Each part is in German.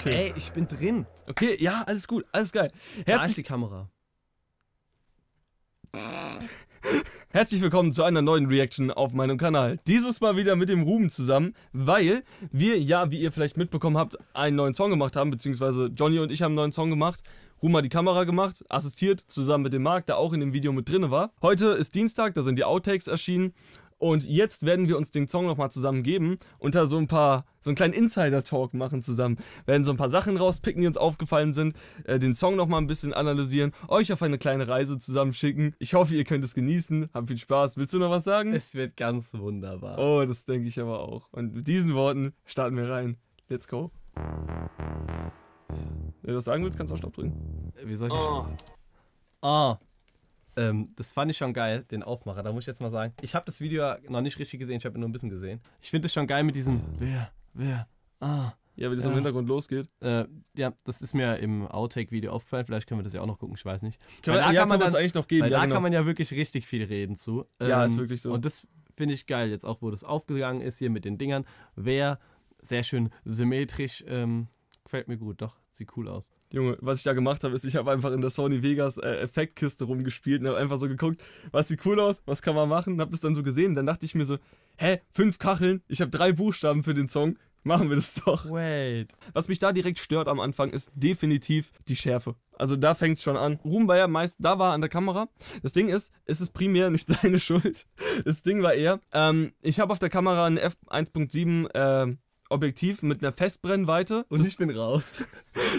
Okay. Ey, ich bin drin. Okay, ja, alles gut, alles geil. Da ist Herzlich, die Kamera. herzlich willkommen zu einer neuen Reaction auf meinem Kanal. Dieses Mal wieder mit dem Ruben zusammen, weil wir ja, wie ihr vielleicht mitbekommen habt, einen neuen Song gemacht haben, beziehungsweise Johnny und ich haben einen neuen Song gemacht. Ruben hat die Kamera gemacht, assistiert zusammen mit dem Marc, der auch in dem Video mit drin war. Heute ist Dienstag, da sind die Outtakes erschienen. Und jetzt werden wir uns den Song nochmal zusammen geben und da so ein paar, so einen kleinen Insider-Talk machen zusammen. Werden so ein paar Sachen rauspicken, die uns aufgefallen sind, äh, den Song nochmal ein bisschen analysieren, euch auf eine kleine Reise zusammen schicken. Ich hoffe, ihr könnt es genießen, habt viel Spaß. Willst du noch was sagen? Es wird ganz wunderbar. Oh, das denke ich aber auch. Und mit diesen Worten starten wir rein. Let's go. Wenn du das sagen willst, kannst du auch Stopp drücken. Wie soll ich das? Ah. Ähm, das fand ich schon geil, den Aufmacher. Da muss ich jetzt mal sagen. Ich habe das Video noch nicht richtig gesehen, ich habe nur ein bisschen gesehen. Ich finde es schon geil mit diesem Wer, wer, ah. Ja, wie das Ja. im Hintergrund losgeht. Äh, ja, das ist mir im Outtake-Video aufgefallen. Vielleicht können wir das ja auch noch gucken, ich weiß nicht. Wir, Weil da ja, kann man dann- eigentlich noch geben. Weil ja, da genau. kann man ja wirklich richtig viel reden zu. Ja, ist Ähm, wirklich so. Und das finde ich geil, jetzt auch, wo das aufgegangen ist hier mit den Dingern. Wer sehr schön symmetrisch, ähm, gefällt mir gut, doch, sieht cool aus. Junge, was ich da gemacht habe, ist, ich habe einfach in der Sony Vegas äh, Effektkiste rumgespielt und habe einfach so geguckt, was sieht cool aus, was kann man machen, und habe das dann so gesehen. Dann dachte ich mir so, hä, fünf Kacheln, ich habe drei Buchstaben für den Song, machen wir das doch. Wait. Was mich da direkt stört am Anfang, ist definitiv die Schärfe. Also da fängt es schon an. Ruhm war ja meist, da war er an der Kamera. Das Ding ist, es ist primär nicht seine Schuld. Das Ding war eher, ähm, ich habe auf der Kamera ein F1.7 äh, Objektiv mit einer Festbrennweite. Und ich bin raus.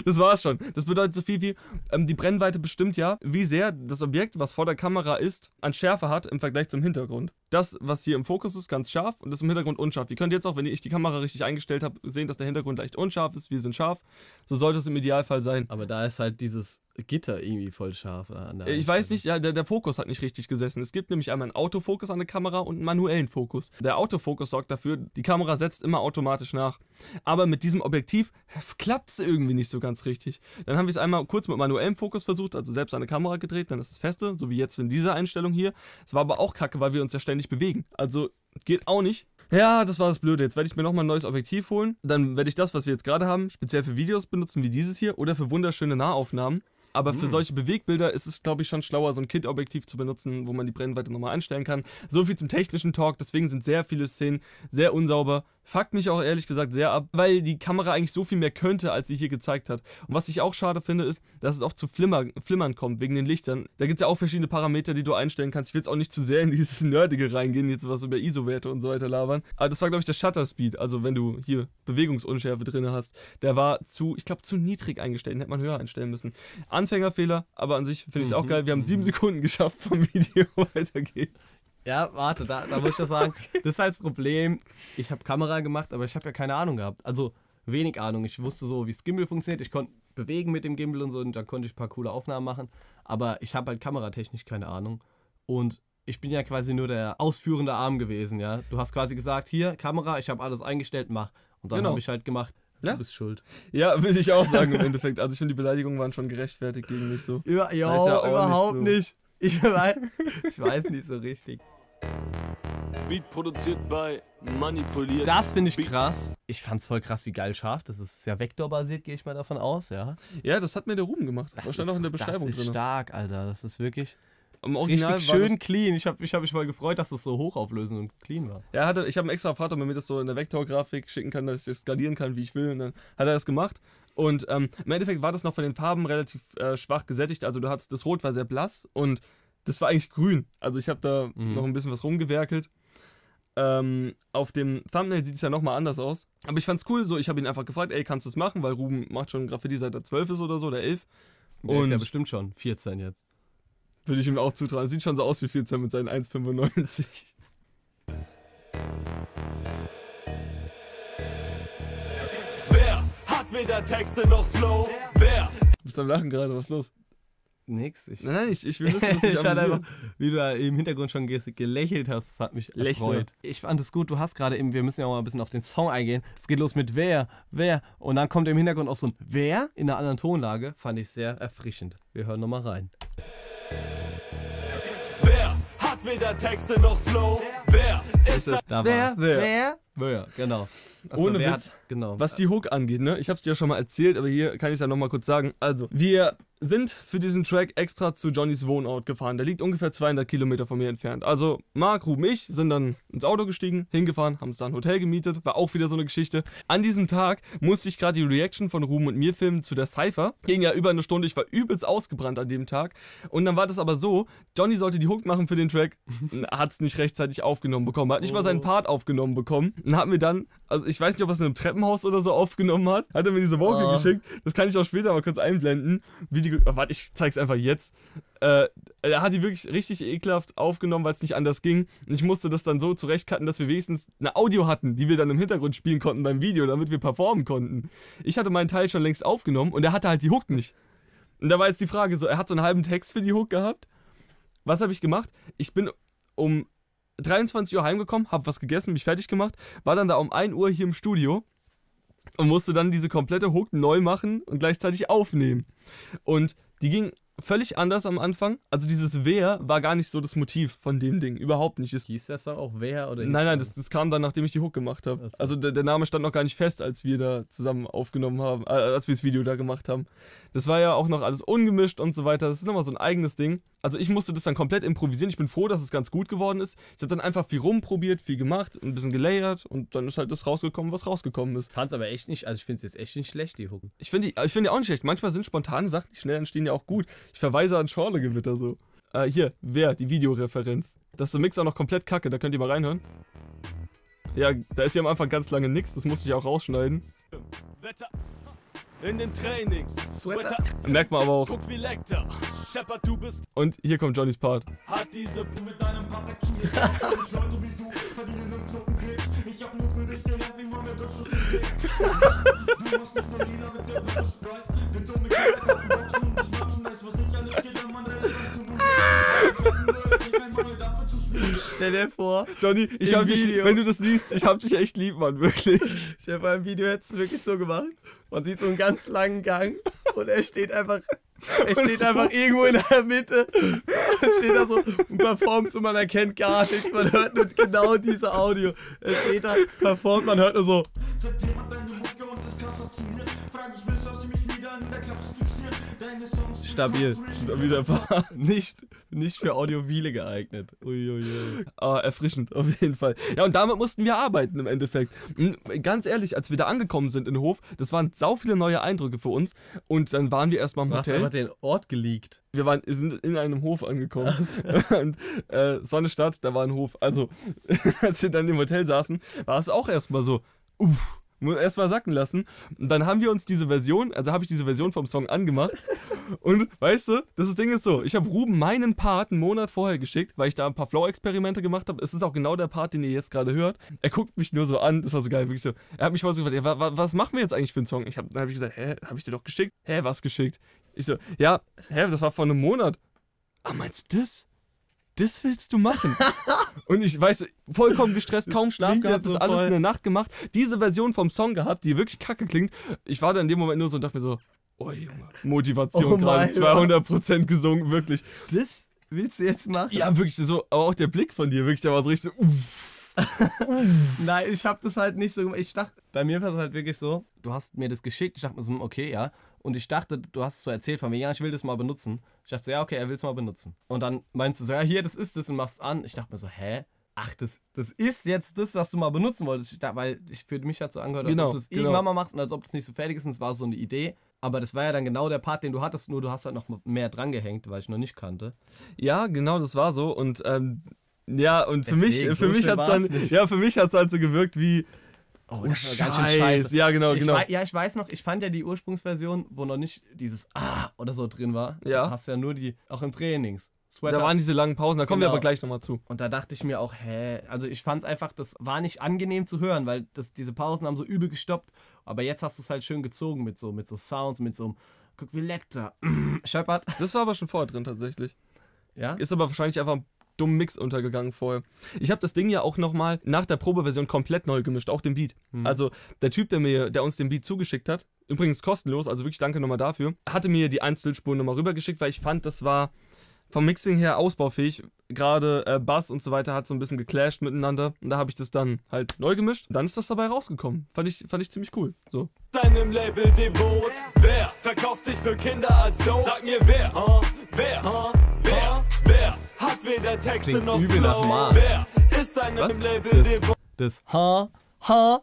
Das war's schon. Das bedeutet so viel wie, ähm, die Brennweite bestimmt ja, wie sehr das Objekt, was vor der Kamera ist, an Schärfe hat im Vergleich zum Hintergrund. Das, was hier im Fokus ist, ganz scharf und das im Hintergrund unscharf. Ihr könnt jetzt auch, wenn ich die Kamera richtig eingestellt habe, sehen, dass der Hintergrund leicht unscharf ist. Wir sind scharf. So sollte es im Idealfall sein. Aber da ist halt dieses Gitter irgendwie voll scharf. äh, An der Ich weiß nicht, ja, der, der Fokus hat nicht richtig gesessen. Es gibt nämlich einmal einen Autofokus an der Kamera und einen manuellen Fokus. Der Autofokus sorgt dafür, die Kamera setzt immer automatisch nach. Aber mit diesem Objektiv klappt es irgendwie nicht so ganz richtig. Dann haben wir es einmal kurz mit manuellem Fokus versucht, also selbst an der Kamera gedreht, dann ist es feste, so wie jetzt in dieser Einstellung hier. Es war aber auch kacke, weil wir uns ja ständig bewegen. Also geht auch nicht. Ja, das war das Blöde. Jetzt werde ich mir nochmal ein neues Objektiv holen. Dann werde ich das, was wir jetzt gerade haben, speziell für Videos benutzen, wie dieses hier, oder für wunderschöne Nahaufnahmen. Aber für solche Bewegbilder ist es, glaube ich, schon schlauer, so ein Kit-Objektiv zu benutzen, wo man die Brennweite nochmal einstellen kann. So viel zum technischen Talk, deswegen sind sehr viele Szenen sehr unsauber. Fuckt mich auch ehrlich gesagt sehr ab, weil die Kamera eigentlich so viel mehr könnte, als sie hier gezeigt hat. Und was ich auch schade finde, ist, dass es oft zu Flimmer, Flimmern kommt, wegen den Lichtern. Da gibt es ja auch verschiedene Parameter, die du einstellen kannst. Ich will jetzt auch nicht zu sehr in dieses Nerdige reingehen, jetzt was über ISO-Werte und so weiter labern. Aber das war, glaube ich, der Shutter Speed, also wenn du hier Bewegungsunschärfe drin hast. Der war zu, ich glaube, zu niedrig eingestellt, den hätte man höher einstellen müssen. Anfängerfehler, aber an sich finde ich es auch Mhm, geil. Wir haben sieben Sekunden geschafft vom Video, weiter geht's. Ja, warte, da, da muss ich doch sagen, das ist halt das Problem. Ich habe Kamera gemacht, aber ich habe ja keine Ahnung gehabt. Also wenig Ahnung. Ich wusste so, wie das Gimbal funktioniert. Ich konnte bewegen mit dem Gimbal und so und dann konnte ich ein paar coole Aufnahmen machen. Aber ich habe halt kameratechnisch keine Ahnung. Und ich bin ja quasi nur der ausführende Arm gewesen, ja. Du hast quasi gesagt, hier, Kamera, ich habe alles eingestellt, mach. Und dann Genau. habe ich halt gemacht, Ja. du bist schuld. Ja, will ich auch sagen im Endeffekt. Also ich finde, die Beleidigungen waren schon gerechtfertigt gegen mich so. Über, jo, ja überhaupt nicht so. nicht. Ich weiß, ich weiß nicht so richtig. Beat produziert bei Manipuliert. Das finde ich Beats. krass. Ich fand's voll krass, wie geil scharf. Das ist ja vektorbasiert, gehe ich mal davon aus, ja. Ja, das hat mir der Ruben gemacht. Das, stand auch in der Beschreibung Das ist drin. stark, Alter. Das ist wirklich Im Original richtig schön das, clean. Ich habe ich hab mich voll gefreut, dass das so hochauflösend und clean war. Ja, hatte, ich habe einen extra Vater, damit mir das so in der Vektorgrafik schicken kann, dass ich das skalieren kann, wie ich will. Und dann hat er das gemacht. Und ähm, im Endeffekt war das noch von den Farben relativ äh, schwach gesättigt. Also du hattest, das Rot war sehr blass und das war eigentlich grün. Also ich habe da Mhm. noch ein bisschen was rumgewerkelt. Ähm, auf dem Thumbnail sieht es ja nochmal anders aus. Aber ich fand's cool, so ich habe ihn einfach gefragt, ey, kannst du es machen? Weil Ruben macht schon Graffiti seit er 12 ist oder so, oder 11. Der ist ja Und- bestimmt schon 14 jetzt. Würde ich ihm auch zutrauen. Sieht schon so aus wie 14 mit seinen 1,95. Wer hat weder Texte noch Flow? Wer? Du bist am Lachen gerade, was ist los? Nix. Ich, Nein, nein, ich, ich will wissen, dass ich ich hatte einfach, wie du da im Hintergrund schon ge gelächelt hast, das hat mich Lächle. erfreut. Ich fand es gut, du hast gerade eben, wir müssen ja auch mal ein bisschen auf den Song eingehen. Es geht los mit wer, wer und dann kommt im Hintergrund auch so ein wer in einer anderen Tonlage. Fand ich sehr erfrischend. Wir hören nochmal rein. Wer hat weder Texte noch Flow? Wer ist da? Da Wer, war's. wer? wer? Ja, genau. Ohne wer Witz. Hat, genau. Was die Hook angeht, ne? Ich hab's dir ja schon mal erzählt, aber hier kann ich es ja nochmal kurz sagen. Also, wir sind für diesen Track extra zu Johnnys Wohnort gefahren. Der liegt ungefähr 200 Kilometer von mir entfernt. Also, Marc, Ruben, ich sind dann ins Auto gestiegen, hingefahren, haben uns da ein Hotel gemietet. War auch wieder so eine Geschichte. An diesem Tag musste ich gerade die Reaction von Ruben und mir filmen zu der Cypher. Ging ja über eine Stunde. Ich war übelst ausgebrannt an dem Tag. Und dann war das aber so, Johnny sollte die Hook machen für den Track. Hat's nicht rechtzeitig aufgenommen bekommen. Hat nicht mal seinen Part aufgenommen bekommen. Und hat mir dann, also ich weiß nicht, ob er es in einem Treppenhaus oder so aufgenommen hat, hat er mir diese Vocal Ah. geschickt. Das kann ich auch später mal kurz einblenden. Wie die, oh, warte, ich zeig's einfach jetzt. Äh, er hat die wirklich richtig ekelhaft aufgenommen, weil es nicht anders ging. Und ich musste das dann so zurechtcutten, dass wir wenigstens eine Audio hatten, die wir dann im Hintergrund spielen konnten beim Video, damit wir performen konnten. Ich hatte meinen Teil schon längst aufgenommen und er hatte halt die Hook nicht. Und da war jetzt die Frage so, er hat so einen halben Text für die Hook gehabt. Was habe ich gemacht? Ich bin um 23 Uhr heimgekommen, habe was gegessen, mich fertig gemacht, war dann da um 1 Uhr hier im Studio und musste dann diese komplette Hook neu machen und gleichzeitig aufnehmen. Und die ging völlig anders am Anfang. Also dieses Wer war gar nicht so das Motiv von dem Ding, überhaupt nicht. Es Hieß der Song auch wer oder Nein, nein, das, das kam dann, nachdem ich die Hook gemacht habe. So. Also der, der Name stand noch gar nicht fest, als wir da zusammen aufgenommen haben, äh, als wir das Video da gemacht haben. Das war ja auch noch alles ungemischt und so weiter. Das ist nochmal so ein eigenes Ding. Also ich musste das dann komplett improvisieren. Ich bin froh, dass es ganz gut geworden ist. Ich habe dann einfach viel rumprobiert, viel gemacht, ein bisschen gelayert und dann ist halt das rausgekommen, was rausgekommen ist. Ich fand's aber echt nicht, also ich find's jetzt echt nicht schlecht, die Hook. Ich finde die, ich find die auch nicht schlecht. Manchmal sind spontane Sachen, die schnell entstehen, ja auch gut. Ich verweise an Schorlegewitter so. Äh, hier, wer? Die Videoreferenz. Das ist im Mix auch noch komplett kacke, da könnt ihr mal reinhören. Ja, da ist ja am Anfang ganz lange nix, das musste ich auch rausschneiden. Wetter in den Trainings. Sweater. Merkt man aber auch. Guck wie leckt er. Shepard, du bist Und hier kommt Johnnys Part. hat diese mit deinem Pappetschuh Ich Leute wie du verdienen Stell dir vor, Johnny, ich hab dich, wenn du das liest, ich hab dich echt lieb, Mann, wirklich. stell dir vor, im Video hättest du wirklich so gemacht. Man sieht so einen ganz langen Gang und er steht einfach, er steht einfach irgendwo in der Mitte. Steht da so und performt und man erkennt gar nichts. Man hört nur genau diese Audio. Er steht da, performt, man hört nur so. Stabil. Wieder Part. Nicht, nicht für Audiophile geeignet. Uiuiui. Ah, erfrischend, auf jeden Fall. Ja, und damit mussten wir arbeiten im Endeffekt. Hm, Ganz ehrlich, als wir da angekommen sind in den Hof, das waren sau viele neue Eindrücke für uns. Und dann waren wir erstmal im Du hast Hotel. einfach den Ort geleakt. wir waren, sind in einem Hof angekommen. und äh, es war eine Stadt, da war ein Hof. Also, als wir dann im Hotel saßen, war es auch erstmal so, uff, erstmal sacken lassen. Und dann haben wir uns diese Version, also habe ich diese Version vom Song angemacht. Und weißt du, das Ding ist so, ich habe Ruben meinen Part einen Monat vorher geschickt, weil ich da ein paar Flow-Experimente gemacht habe. Es ist auch genau der Part, den ihr jetzt gerade hört. Er guckt mich nur so an, das war so geil, wirklich so. Er hat mich vorher so gefragt, ja, wa, was machen wir jetzt eigentlich für einen Song? Ich hab, dann habe ich gesagt, hä, habe ich dir doch geschickt? Hä, was geschickt? Ich so, ja, hä, das war vor einem Monat. Ah, meinst du das? Das willst du machen? und ich weiß, vollkommen gestresst, kaum Schlaf gehabt, das so alles voll. in der Nacht gemacht, diese Version vom Song gehabt, die wirklich kacke klingt. Ich war da in dem Moment nur so und dachte mir so, oh Junge, Motivation Oh gerade, mein 200% gesungen, wirklich. Das willst du jetzt machen? Ja, wirklich so, aber auch der Blick von dir, wirklich, der war so richtig so, uff. Nein, ich hab das halt nicht so gemacht. Ich dachte, bei mir war es halt wirklich so, du hast mir das geschickt, ich dachte mir so, okay, ja. Und ich dachte, du hast es so erzählt von mir, ja, ich will das mal benutzen. Ich dachte so, ja, okay, er will es mal benutzen. Und dann meinst du so, ja, hier, das ist das und machst es an. Ich dachte mir so, hä? Ach, das, das ist jetzt das, was du mal benutzen wolltest. Ich dachte, weil ich für mich hat so angehört, als Genau, ob du es genau. irgendwann mal machst und als ob das nicht so fertig ist. Und es war so eine Idee. Aber das war ja dann genau der Part, den du hattest, nur du hast halt noch mehr dran gehängt, weil ich noch nicht kannte. Ja, genau, das war so. Und ähm, ja, und für Deswegen, mich, für so mich hat's dann, nicht. ja, für mich hat's halt so gewirkt wie, Oh, oh, das Scheiß. Ja, genau, ich genau. Ja, ich weiß noch, ich fand ja die Ursprungsversion, wo noch nicht dieses Ah oder so drin war. Ja. Da hast du ja nur die, auch im Trainings. Sweater. Da waren diese langen Pausen, da kommen wir Genau. aber gleich nochmal zu. und da dachte ich mir auch, hä? Also ich fand es einfach, das war nicht angenehm zu hören, weil das, diese Pausen haben so übel gestoppt. Aber jetzt hast du es halt schön gezogen mit so, mit so Sounds, mit so einem, guck wie leckt er. Shepard. Das war aber schon vorher drin tatsächlich. Ja? Ist aber wahrscheinlich einfach ein dummen Mix untergegangen vorher. Ich habe das Ding ja auch nochmal nach der Probeversion komplett neu gemischt, auch den Beat. Also der Typ, der mir, der uns den Beat zugeschickt hat, übrigens kostenlos, also wirklich danke nochmal dafür, hatte mir die Einzelspuren nochmal rübergeschickt, weil ich fand, das war vom Mixing her ausbaufähig. Gerade äh, Bass und so weiter hat so ein bisschen geclasht miteinander. Und da habe ich das dann halt neu gemischt. Dann ist das dabei rausgekommen. Fand ich, fand ich ziemlich cool. So. Deinem Label devot. Wer verkauft sich für Kinder als Dope? Sag mir wer, uh, wer, uh, wer, wer hat weder Texte noch übel nach Flow? Mark. Wer ist deinem Was? Label Das- devot? Das Ha, Ha.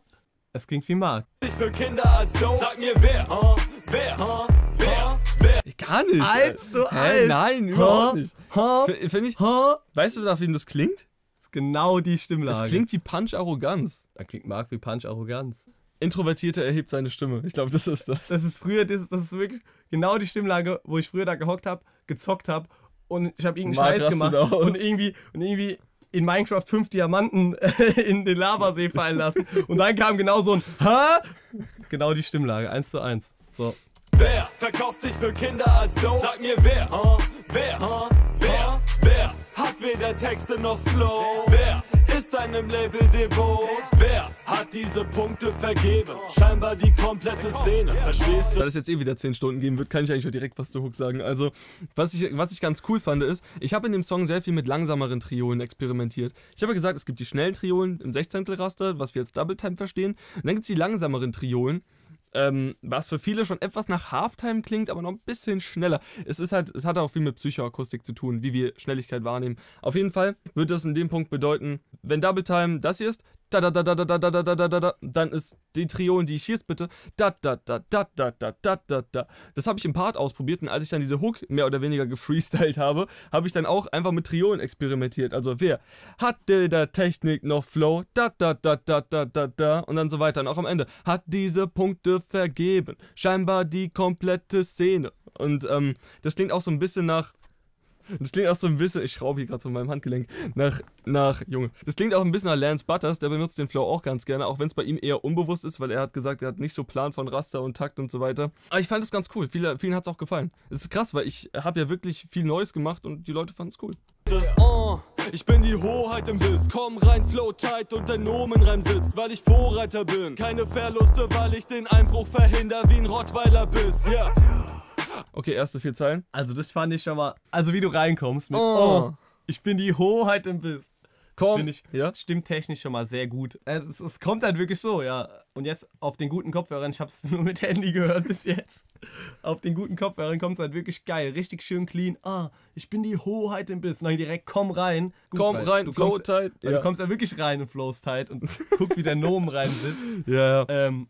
Es klingt wie Mark. Sich für Kinder als Dope? Sag mir wer, uh, wer, uh, wer, wer Gar nicht. Eins zu eins. Nein, überhaupt nicht. Finde ich. Ha. Weißt du, nach wem das klingt? ist genau die Stimmlage. Das klingt wie Punch Arroganz. Da klingt Mark wie Punch Arroganz. Introvertierter erhebt seine Stimme. Ich glaube, das ist das. Das ist früher, das, ist- das ist wirklich genau die Stimmlage, wo ich früher da gehockt habe, gezockt habe und ich habe irgendeinen Scheiß gemacht und irgendwie, und irgendwie in Minecraft fünf Diamanten in den Lavasee fallen lassen. Und dann kam genau so ein Ha! Genau die Stimmlage, eins zu eins. So. Wer verkauft sich für Kinder als Dope? Sag mir wer, uh, wer, uh, wer, wer hat weder Texte noch Flow? Wer ist deinem Label devot? Wer hat diese Punkte vergeben? Scheinbar die komplette Szene, verstehst du? Da es jetzt eh wieder 10 Stunden geben wird, kann ich eigentlich schon direkt was zu Hook sagen. Also, was ich, was ich ganz cool fand, ist, ich habe in dem Song sehr viel mit langsameren Triolen experimentiert. Ich habe ja gesagt, es gibt die schnellen Triolen im 16. Raster, was wir als Double Time verstehen. Und dann gibt es die langsameren Triolen. Ähm, was für viele schon etwas nach Halftime klingt, aber noch ein bisschen schneller. Es ist halt, es hat auch viel mit Psychoakustik zu tun, wie wir Schnelligkeit wahrnehmen. Auf jeden Fall wird das in dem Punkt bedeuten, wenn Double Time das hier ist, da da da da da da da da da da da da, dann ist die Triolen, die ich hier ist bitte, da da da da da da da da da. Das habe ich im Part ausprobiert und als ich dann diese Hook mehr oder weniger gefreestylt habe, habe ich dann auch einfach mit Triolen experimentiert. Also wer hat der Technik noch Flow, da da da da da da da und dann so weiter. Und auch am Ende hat diese Punkte vergeben. Scheinbar die komplette Szene. Und ähm, das klingt auch so ein bisschen nach das klingt auch so ein bisschen, ich schraube hier gerade so in meinem Handgelenk, nach, nach, Junge. Das klingt auch ein bisschen nach Lance Butters, der benutzt den Flow auch ganz gerne, auch wenn es bei ihm eher unbewusst ist, weil er hat gesagt, er hat nicht so Plan von Raster und Takt und so weiter. Aber ich fand es ganz cool, Viele, vielen hat es auch gefallen. Es ist krass, weil ich habe ja wirklich viel Neues gemacht und die Leute fanden es cool. Uh, ich bin die Hoheit im Biss. Komm rein, flow tight und dein Nomenreim sitzt, weil ich Vorreiter bin. Keine Verluste, weil ich den Einbruch verhinder wie ein Rottweiler Biss. Ja. Okay, erste vier Zeilen. Also das fand ich schon mal, also wie du reinkommst mit, Oh. oh, ich bin die Hoheit im Biss. Komm. finde ich Ja? stimmtechnisch schon mal sehr gut. Äh, Es, es kommt halt wirklich so, ja. Und jetzt auf den guten Kopfhörern, ich habe es nur mit Handy gehört bis jetzt. Auf den guten Kopfhörern kommt es halt wirklich geil, richtig schön clean. Ah, ich bin die Hoheit im Biss. Und dann direkt komm rein. Gut, Komm rein, du flow kommst, tight. weil Ja. Du kommst ja wirklich rein und flows tight und guck, wie der Nomen rein sitzt. Ja, ja. Ähm,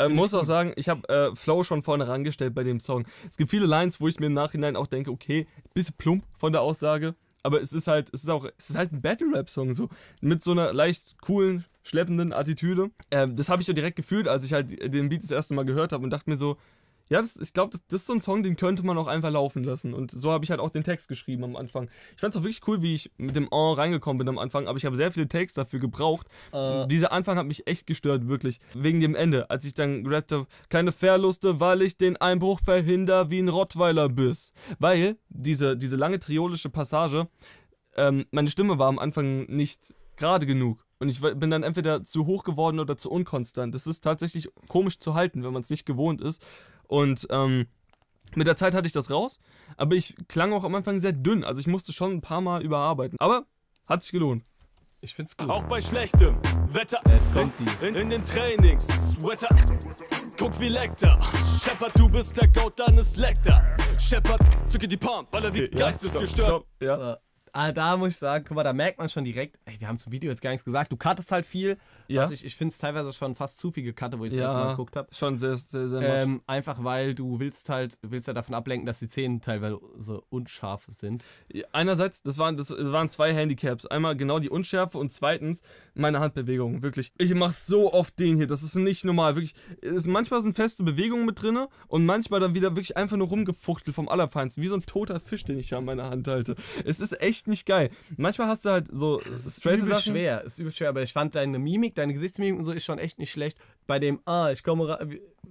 Äh, muss auch sagen, ich habe äh, Flow schon vorne rangestellt bei dem Song. Es gibt viele Lines, wo ich mir im Nachhinein auch denke, okay, bisschen plump von der Aussage, aber es ist halt, es ist auch, es ist halt ein Battle Rap Song so mit so einer leicht coolen, schleppenden Attitüde. Ähm, das habe ich ja direkt gefühlt, als ich halt den Beat das erste Mal gehört habe und dachte mir so, ja, das, ich glaube, das, das ist so ein Song, den könnte man auch einfach laufen lassen. Und so habe ich halt auch den Text geschrieben am Anfang. Ich fand es auch wirklich cool, wie ich mit dem En reingekommen bin am Anfang, aber ich habe sehr viele Takes dafür gebraucht. Äh. Dieser Anfang hat mich echt gestört, wirklich. Wegen dem Ende, als ich dann gerappt habe, keine Verluste, weil ich den Einbruch verhinder wie ein Rottweiler Biss. Weil diese, diese lange triolische Passage, ähm, meine Stimme war am Anfang nicht gerade genug. Und ich bin dann entweder zu hoch geworden oder zu unkonstant. Das ist tatsächlich komisch zu halten, wenn man es nicht gewohnt ist. Und ähm, mit der Zeit hatte ich das raus, aber ich klang auch am Anfang sehr dünn. Also ich musste schon ein paar Mal überarbeiten. Aber hat sich gelohnt. ich find's gut. Auch bei schlechtem Wetter. Jetzt kommt die. In, in den Trainings. Sweater. Guck wie Lecter. Shepard, du bist der Goat, dann ist Lecter. Shepard, zücke die Pump, weil er wie geistesgestört. Stopp, Ja. Äh, ah, da muss ich sagen, guck mal, da merkt man schon direkt, ey, wir haben zum Video jetzt gar nichts gesagt, du cuttest halt viel. Ja. Also ich ich finde es teilweise schon fast zu viel gecuttet, wo ich Mal Ja, geguckt habe. schon sehr, sehr, sehr. Ähm, einfach weil du willst halt, willst ja davon ablenken, dass die Zähne teilweise so unscharf sind. Einerseits, das waren, das, das waren zwei Handicaps. Einmal genau die Unschärfe und zweitens meine Handbewegungen. Wirklich. Ich mache so oft den hier. Das ist nicht normal. Wirklich. Es, manchmal sind feste Bewegungen mit drin und manchmal dann wieder wirklich einfach nur rumgefuchtelt vom Allerfeinsten. Wie so ein toter Fisch, den ich hier an meiner Hand halte. Es ist echt nicht geil. Manchmal hast du halt so straight übel Sachen. schwer, ist übel schwer, aber ich fand deine Mimik, deine Gesichtsmimik und so ist schon echt nicht schlecht. Bei dem, ah, ich komme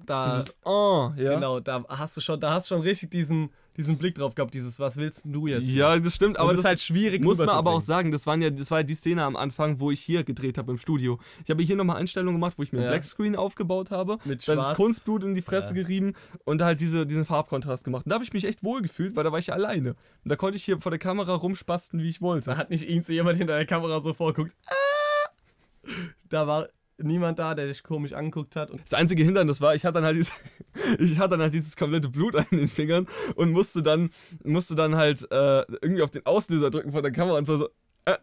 da, Dieses, oh, ja. genau, da hast du schon, da hast schon richtig diesen, diesen Blick drauf gehabt, dieses, was willst du jetzt? Ja, das stimmt, aber das ist halt schwierig. Muss man aber auch sagen, das, waren ja, das war ja die Szene am Anfang, wo ich hier gedreht habe im Studio. Ich habe hier nochmal Einstellungen gemacht, wo ich mir Ja. einen Blackscreen aufgebaut habe, Mit dann das. Kunstblut in die Fresse Ja. gerieben und halt diese, diesen Farbkontrast gemacht. Und da habe ich mich echt wohl gefühlt, weil da war ich ja alleine. Und da konnte ich hier vor der Kamera rumspasten, wie ich wollte. Da hat nicht irgend so jemand hinter der Kamera so vorguckt. Ah! Da war niemand da, der dich komisch angeguckt hat. Und Das einzige Hindernis war, ich hatte dann halt dieses, ich hatte dann halt dieses komplette Blut an den Fingern und musste dann, musste dann halt äh, irgendwie auf den Auslöser drücken von der Kamera und so, so äh,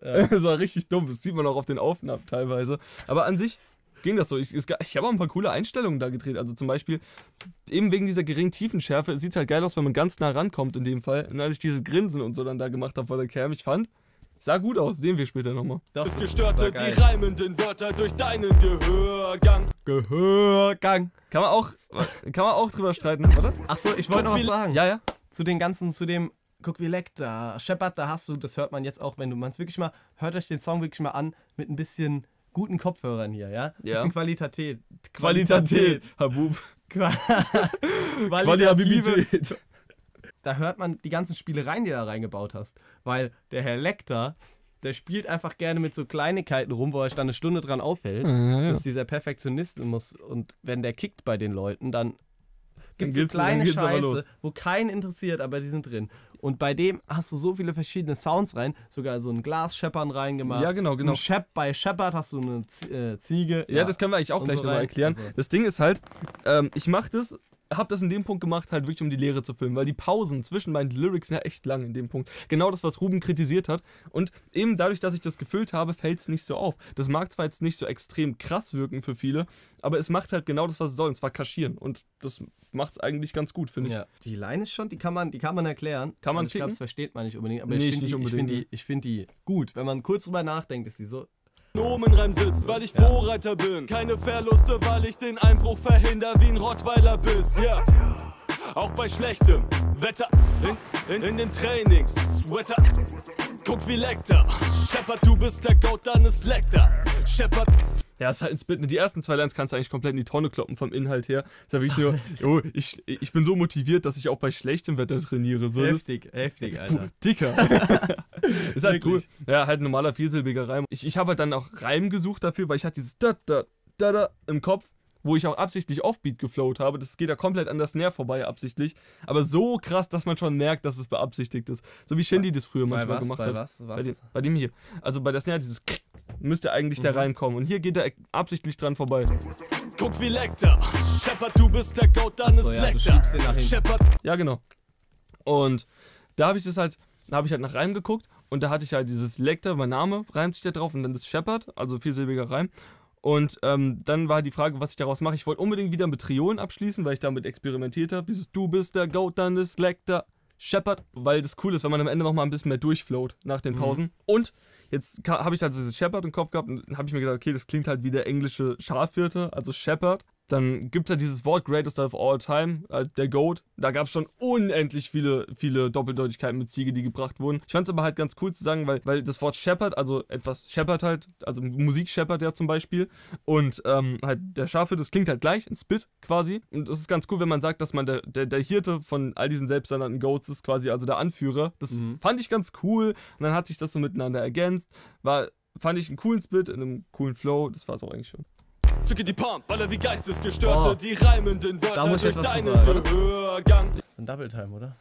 äh, das war richtig dumm. Das sieht man auch auf den Aufnahmen teilweise. Aber an sich ging das so. Ich, ich habe auch ein paar coole Einstellungen da gedreht. Also zum Beispiel, eben wegen dieser geringen Tiefenschärfe, sieht es halt geil aus, wenn man ganz nah rankommt in dem Fall. Und als ich dieses Grinsen und so dann da gemacht habe vor der Cam, ich fand, sah gut aus. Sehen wir später nochmal. doch, Ist das gestörte, die reimenden Wörter durch deinen Gehörgang. Gehörgang. Kann man auch, kann man auch drüber streiten, oder? Achso, ich wollte noch was sagen. Ja, ja. Zu den ganzen, zu dem, guck wie leckt da. Shepard, da hast du, das hört man jetzt auch, wenn du man es wirklich mal, hört euch den Song wirklich mal an mit ein bisschen guten Kopfhörern hier, ja? Ja. Bisschen Qualität. Qualität, Habub. Qua Quali Qualitative. Habilität. Da hört man die ganzen Spielereien, die du da reingebaut hast. Weil der Herr Lecter, der spielt einfach gerne mit so Kleinigkeiten rum, wo er sich dann eine Stunde dran aufhält. Das ist dieser Perfektionismus. Und wenn der kickt bei den Leuten, dann gibt es so kleine Scheiße, wo keinen interessiert, aber die sind drin. Und bei dem hast du so viele verschiedene Sounds rein, sogar so ein Glas-Scheppern reingemacht. Ja, genau, genau. Shep bei Shepard hast du eine Z äh, Ziege. Ja, das können wir eigentlich auch gleich so nochmal erklären. Also- Das Ding ist halt, ähm, ich mache das, habe das in dem Punkt gemacht, halt wirklich um die Lehre zu filmen, weil die Pausen zwischen meinen Lyrics sind ja echt lang in dem Punkt. Genau das, was Ruben kritisiert hat. Und eben dadurch, dass ich das gefüllt habe, fällt es nicht so auf. Das mag zwar jetzt nicht so extrem krass wirken für viele, aber es macht halt genau das, was es soll, und zwar kaschieren. Und das macht es eigentlich ganz gut, finde ich. Ja. Die Line ist schon, die kann man, die kann man erklären. Kann man Also Ich glaube, das versteht man nicht unbedingt. Aber Nee, ich finde die, nicht ich find unbedingt, die, ich find die gut. Wenn man kurz drüber nachdenkt, ist die so. Nomenreim sitzt, weil ich Vorreiter bin. Keine Verluste, weil ich den Einbruch verhinder wie ein Rottweiler Biss. Ja. Auch bei schlechtem Wetter in, in, in den Trainings. Sweater. Guck wie Lecter. Shepard, du bist der Goat, dann ist Lecter. Shepard, Ja, es ist halt ein Spit. Die ersten zwei Lines kannst du eigentlich komplett in die Tonne kloppen vom Inhalt her. Das ist ja wirklich nur, oh, ich, ich bin so motiviert, dass ich auch bei schlechtem Wetter trainiere. So, das- Heftig, heftig, Puh, Alter. dicker. ist halt cool. Ja, halt ein normaler viersilbiger Reim. Ich, ich habe halt dann auch Reim gesucht dafür, weil ich hatte dieses da da da da im Kopf, wo ich auch absichtlich Offbeat geflowt habe. Das geht ja komplett an der Snare vorbei, absichtlich. Aber so krass, dass man schon merkt, dass es beabsichtigt ist. So wie Shindy das früher Bei manchmal was? gemacht Bei hat. was? Bei was? dem, bei dem hier. Also bei der Snare, dieses müsste eigentlich der Reim kommen. Und hier geht er absichtlich dran vorbei. guck wie Lecter. Shepard, du bist der Goat, dann so, ist ja, Lecter. Shepard, Ja, genau. Und da habe ich das halt, da habe ich halt nach Reim geguckt und da hatte ich halt dieses Lecter, mein Name reimt sich da drauf und dann das Shepard, also viersilbiger Reim. Und ähm, dann war die Frage, was ich daraus mache. Ich wollte unbedingt wieder mit Triolen abschließen, weil ich damit experimentiert habe. Dieses Du bist der Goat, dann ist Lecter, Shepard, weil das cool ist, wenn man am Ende nochmal ein bisschen mehr durchflowt nach den Pausen. Und jetzt habe ich halt dieses Shepard im Kopf gehabt und habe ich mir gedacht, okay, das klingt halt wie der englische Schafhirte, also Shepard. Dann gibt es ja dieses Wort Greatest of All Time, äh, der Goat. Da gab es schon unendlich viele, viele Doppeldeutigkeiten mit Ziege, die gebracht wurden. Ich fand es aber halt ganz cool zu sagen, weil, weil das Wort Shepherd, also etwas Shepherd halt, also Musik Shepherd ja zum Beispiel, und ähm, halt der Schafe, das klingt halt gleich, ein Spit quasi. Und das ist ganz cool, wenn man sagt, dass man der, der, der Hirte von all diesen selbsternannten Goats ist, quasi, also der Anführer. Das fand ich ganz cool. Und dann hat sich das so miteinander ergänzt. War, fand ich einen coolen Spit in einem coolen Flow. Das war es auch eigentlich schon. Zücke die Pump, baller wie Geistesgestörte, Oh. die reimenden Da Wörter muss ich durch deinen sagen. Gehörgang. Das ist ein Double Time, oder?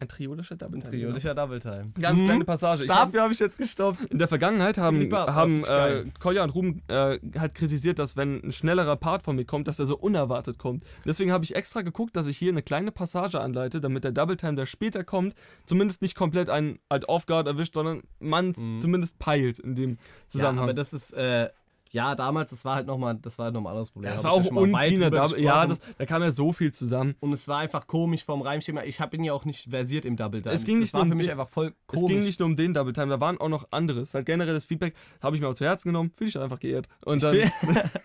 Ein triolischer Double Time. Triolischer Double Time. Ganz kleine Passage. Ich Dafür habe ich jetzt gestoppt. In der Vergangenheit haben, haben äh. Kolja und Ruben äh, halt kritisiert, dass wenn ein schnellerer Part von mir kommt, dass er so unerwartet kommt. Deswegen habe ich extra geguckt, dass ich hier eine kleine Passage anleite, damit der Double Time, der später kommt, zumindest nicht komplett einen halt Off-Guard erwischt, sondern man zumindest peilt in dem Ja, Zusammenhang. aber das ist, äh, ja, damals, das war halt nochmal, das war halt noch ein anderes Problem. das war auch drüber Da, ja, das, da kam ja so viel zusammen. und es war einfach komisch vom Reimschema. Ich bin ja auch nicht versiert im Double Time. Es ging das nicht war nur für mich einfach voll Es komisch. ging nicht nur um den Double Time, da waren auch noch anderes. Halt generelles Feedback habe ich mir auch zu Herzen genommen, fühle ich einfach geehrt. Und dann,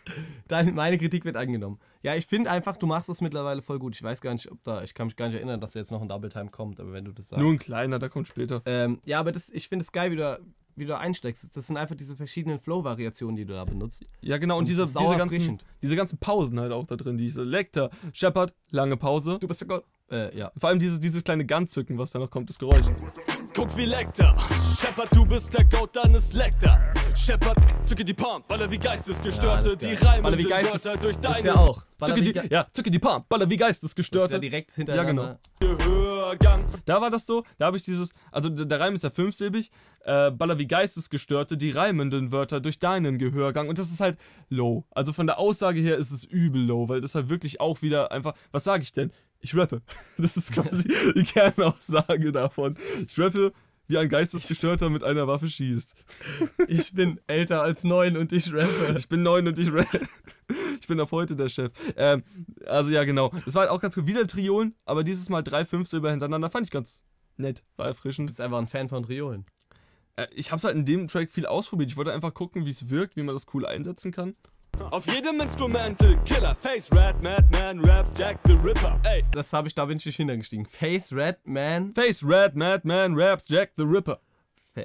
Deine, meine Kritik wird angenommen. Ja, ich finde einfach, du machst das mittlerweile voll gut. Ich weiß gar nicht, ob da, ich kann mich gar nicht erinnern, dass da jetzt noch ein Double Time kommt, aber wenn du das sagst. nur ein kleiner, der kommt später. Ähm, ja, aber das, ich finde es geil, wie du, wie du einsteckst. Das sind einfach diese verschiedenen Flow-Variationen, die du da benutzt. Ja, genau, und, Und diese, diese, ganzen, diese ganzen Pausen halt auch da drin, die Selector, Shepard, lange Pause. Du bist der Gott. Äh, ja. Vor allem dieses, dieses kleine Gun-Zücken, was da noch kommt, das Geräusch. Guck wie Lecter. Shepard, du bist der Goat deines Lecter. Shepard, zücke die Pump, baller wie Ja, Geistesgestörte, ist die Baller wie Geistes- Wörter durch Das ist deine ja auch. Baller Zücke die, ja, zücke die Pump, baller wie das ist Geistesgestörte. ja direkt hintereinander. Gehörgang. Da war das so, da habe ich dieses, also der der Reim ist ja fünfsilbig, äh, Baller wie Geistesgestörte, die reimenden Wörter durch deinen Gehörgang und das ist halt low. Also von der Aussage her ist es übel low, weil das halt wirklich auch wieder einfach, was sage ich denn? Ich rappe. Das ist quasi die Kernaussage davon. Ich rappe, wie ein Geistesgestörter mit einer Waffe schießt. Ich bin älter als neun und ich rappe. Ich bin neun und ich rappe. Ich bin ab heute der Chef. Ähm, also ja, genau. Das war halt auch ganz cool. Wieder Triolen, aber dieses Mal drei Fünfsilber hintereinander fand ich ganz nett, war Du erfrischend. bist einfach ein Fan von Triolen. Äh, ich habe halt in dem Track viel ausprobiert. Ich wollte einfach gucken, wie es wirkt, wie man das cool einsetzen kann. Auf jedem Instrumental Killer, Face, Rat, Madman, Raps, Jack the Ripper. Ey, Das habe ich, da bin ich nicht hintergestiegen. Face Red Man. Face, Red, Madman, Raps, Jack the Ripper. Fa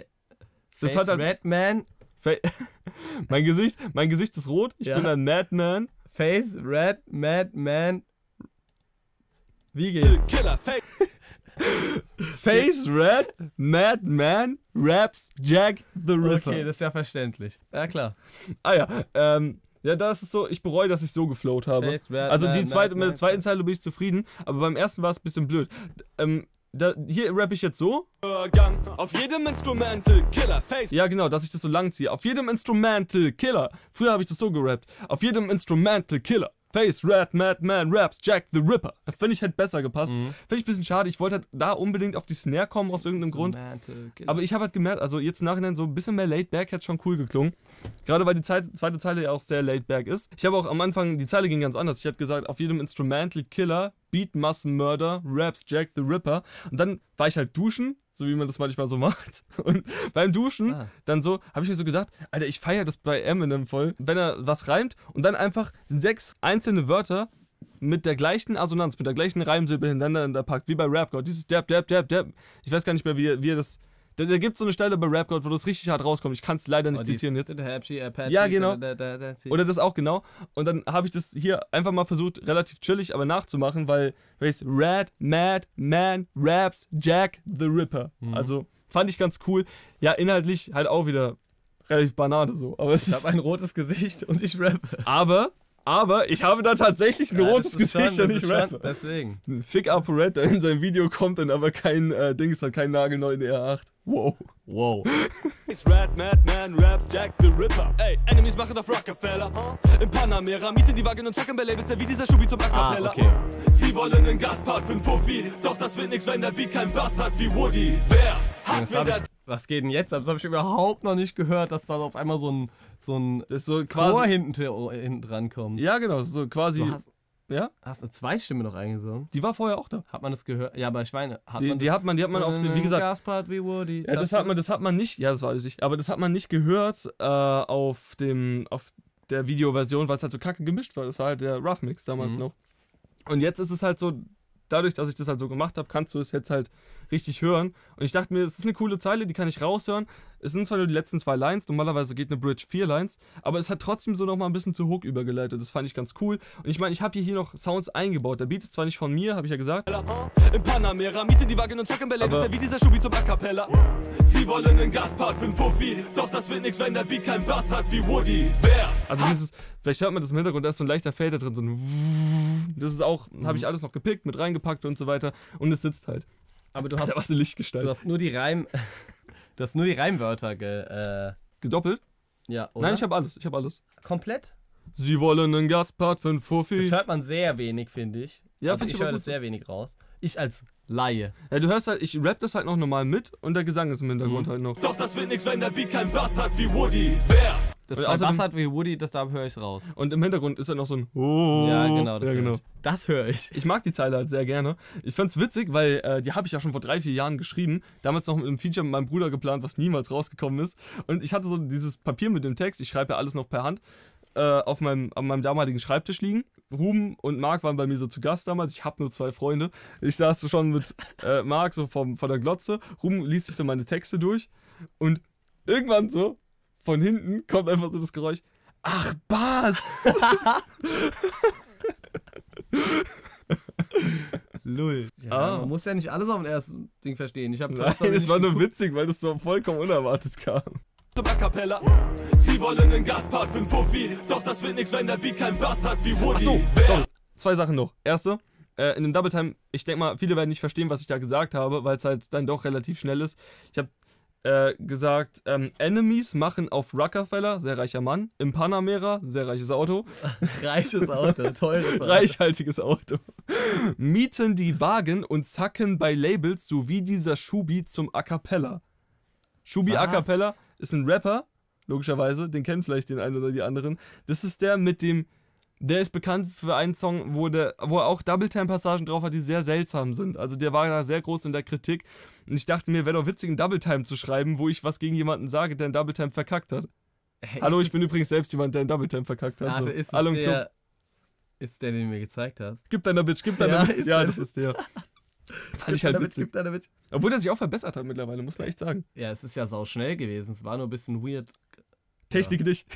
Das Face hat halt- Red Man. Fa mein, Gesicht, mein Gesicht ist rot. Ich Ja. bin ein Madman. Face Red Madman. Wie geht's? Killer, Face. Face, Red, Madman, Raps, Jack the Ripper. Okay, das ist ja verständlich. Ja, klar. Ah ja, ähm, ja, das ist so, ich bereue, dass ich so geflowt habe. Also die zweite, mit der zweiten Zeile bin ich zufrieden, aber beim ersten war es ein bisschen blöd. Ähm, da, hier rappe ich jetzt so. Auf jedem Instrumental Killer, Face. Ja, genau, dass ich das so lang ziehe. Auf jedem Instrumental Killer. Früher habe ich das so gerappt. Auf jedem Instrumental Killer. Face, Red, Madman, Raps, Jack the Ripper. Das finde ich hätte besser gepasst. Mhm. Finde ich ein bisschen schade. Ich wollte halt da unbedingt auf die Snare kommen aus irgendeinem Grund. Aber ich habe halt gemerkt, also jetzt im Nachhinein so ein bisschen mehr laid back hätte schon cool geklungen. Gerade weil die Zeit, zweite Zeile ja auch sehr laid back ist. Ich habe auch am Anfang, die Zeile ging ganz anders. Ich hätte gesagt, auf jedem Instrumental Killer, Beat Mass Murder, Raps Jack the Ripper. Und dann war ich halt duschen, so wie man das manchmal so macht. Und beim Duschen, Ah. dann so, habe ich mir so gedacht, Alter, ich feiere das bei Eminem voll, wenn er was reimt und dann einfach sechs einzelne Wörter mit der gleichen Assonanz, mit der gleichen Reimsilbe hintereinander packt, wie bei Rap God. Dieses Dab, Dab, Dab, Dab. Ich weiß gar nicht mehr, wie, wie er das. Da, da gibt es so eine Stelle bei Rap God, wo das richtig hart rauskommt. Ich kann es leider nicht zitieren jetzt. Ja, genau. Oder das auch genau. Und dann habe ich das hier einfach mal versucht, relativ chillig, aber nachzumachen, weil, ich Red, Mad, Man, Raps, Jack, The Ripper. Mhm. Also fand ich ganz cool. Ja, inhaltlich halt auch wieder relativ Banane so. Aber, Ich habe ein rotes Gesicht und ich rappe. aber, aber ich habe da tatsächlich ein Ja, rotes ist Gesicht schon- und das ich ist schon- rappe. Deswegen. Fick ApoRed, der in seinem Video kommt dann aber kein äh, Dings, hat kein nagelneuen R8. Wow. Wow. Face, Rat, Madman, Raps, Jack the Ripper. Ey, Enemies machen auf Rockefeller. Im Panamera mieten die Wagen und zocken bei Labels, ja wie dieser Schubi zum A Ah, okay. Sie wollen einen Gastpart für einen Fuffi, doch das wird nix, wenn der Beat kein Bass hat wie Woody. Wer hat Das mir was geht denn jetzt? Das habe ich überhaupt noch nicht gehört, dass da auf einmal so ein, so ein Das so Chor quasi. hinten, hinten dran kommt. Ja, genau, so quasi. Du hast, ja, hast eine Zweistimme noch eingesungen. die war vorher auch da. Hat man das gehört? Ja, aber ich meine, hat Die, man die hat man, die hat man auf dem, wie gesagt, Gaspart wie Woody. Ja, das hat man, das hat man nicht, ja, das weiß ich, aber das hat man nicht gehört äh, auf dem, auf der Videoversion, weil es halt so kacke gemischt war. Das war halt der Rough Mix damals Mhm. noch. Und jetzt ist es halt so, dadurch, dass ich das halt so gemacht habe, kannst du es jetzt halt richtig hören. Und ich dachte mir, es ist eine coole Zeile, die kann ich raushören. Es sind zwar nur die letzten zwei Lines, normalerweise geht eine Bridge vier Lines, aber es hat trotzdem so nochmal ein bisschen zu Hook übergeleitet. Das fand ich ganz cool. Und ich meine, ich habe hier, hier noch Sounds eingebaut. Der Beat ist zwar nicht von mir, habe ich ja gesagt. Im Panamera mieten die Wagen und zocken ja wie dieser Schubi zum A Cappella. Sie wollen einen Gastpart für Fuffi, doch das wird nix, wenn der Beat kein Bass hat wie Woody. Wer Also dieses, vielleicht hört man das im Hintergrund, da ist so ein leichter Fader drin, so ein Das ist auch, habe ich alles noch gepickt, mit reingepackt und so weiter. Und es sitzt halt. Aber du hast, war eine Lichtgestalt. du hast nur die Reim... Du hast nur die Reimwörter ge, äh, Gedoppelt? ja, oder? Nein, ich habe alles, ich habe alles. komplett. Sie wollen einen Gastpart für einen Fuffi. Das hört man sehr wenig, finde ich. Ja, also find ich ich höre das sehr wenig raus. Ich als Laie. Ja, du hörst halt, ich rap das halt noch normal mit und der Gesang ist im Hintergrund halt noch. Doch das wird nix, wenn der Beat kein Bass hat wie Woody. Wer? Das Und bei außerdem- Bass hat wie Woody, das da höre ich raus. Und im Hintergrund ist halt noch so ein Oh. Ja, genau, das ja, höre genau. ich. Das höre ich. Ich mag die Zeile halt sehr gerne. Ich find's witzig, weil äh, die habe ich ja schon vor drei, vier Jahren geschrieben. Damals noch mit einem Feature mit meinem Bruder geplant, was niemals rausgekommen ist. Und ich hatte so dieses Papier mit dem Text, ich schreibe ja alles noch per Hand, äh, auf, meinem, auf meinem damaligen Schreibtisch liegen. Ruben und Marc waren bei mir so zu Gast damals. Ich habe nur zwei Freunde. Ich saß so schon mit äh, Marc so vom, vor der Glotze. Ruben liest sich so meine Texte durch. Und irgendwann so, von hinten kommt einfach so das Geräusch. Ach, Bass! Lull. Ja, Ah. Man muss ja nicht alles auf dem ersten Ding verstehen. Ich habe Nein, es war nur witzig, weil das so vollkommen unerwartet kam. Zum A Cappella. Sie wollen einen Gastpart für Fuffi, doch das wird nix, wenn der Beat kein Bass hat wie Woody. Achso, sorry. Zwei Sachen noch. Erste, äh, in dem Double Time, ich denke mal, viele werden nicht verstehen, was ich da gesagt habe, weil es halt dann doch relativ schnell ist. Ich habe äh, gesagt, ähm, Enemies machen auf Rockefeller, sehr reicher Mann, im Panamera, sehr reiches Auto, Reiches Auto, teures Auto. reichhaltiges Auto, mieten die Wagen und zacken bei Labels sowie dieser Schubi zum A Cappella. Schubi A? Cappella ist ein Rapper, logischerweise, den kennen vielleicht den einen oder die anderen. Das ist der mit dem, der ist bekannt für einen Song, wo, der, wo er auch Double-Time-Passagen drauf hat, die sehr seltsam sind. Also der war da sehr groß in der Kritik. Und ich dachte mir, wäre doch witzig, einen Double-Time zu schreiben, wo ich was gegen jemanden sage, der einen Double-Time verkackt hat. Hey, Hallo, ich bin übrigens selbst jemand, der einen Double-Time verkackt hat. Warte, so. ist Hallo Club. der, ist der, den du mir gezeigt hast? Gib deiner Bitch, gib deiner Ja, Bitch. Ja, das ist der. Fand ich halt witzig. er damit. Obwohl der sich auch verbessert hat mittlerweile, muss man echt sagen. Ja, es ist ja sau schnell gewesen. Es war nur ein bisschen weird. Technik nicht.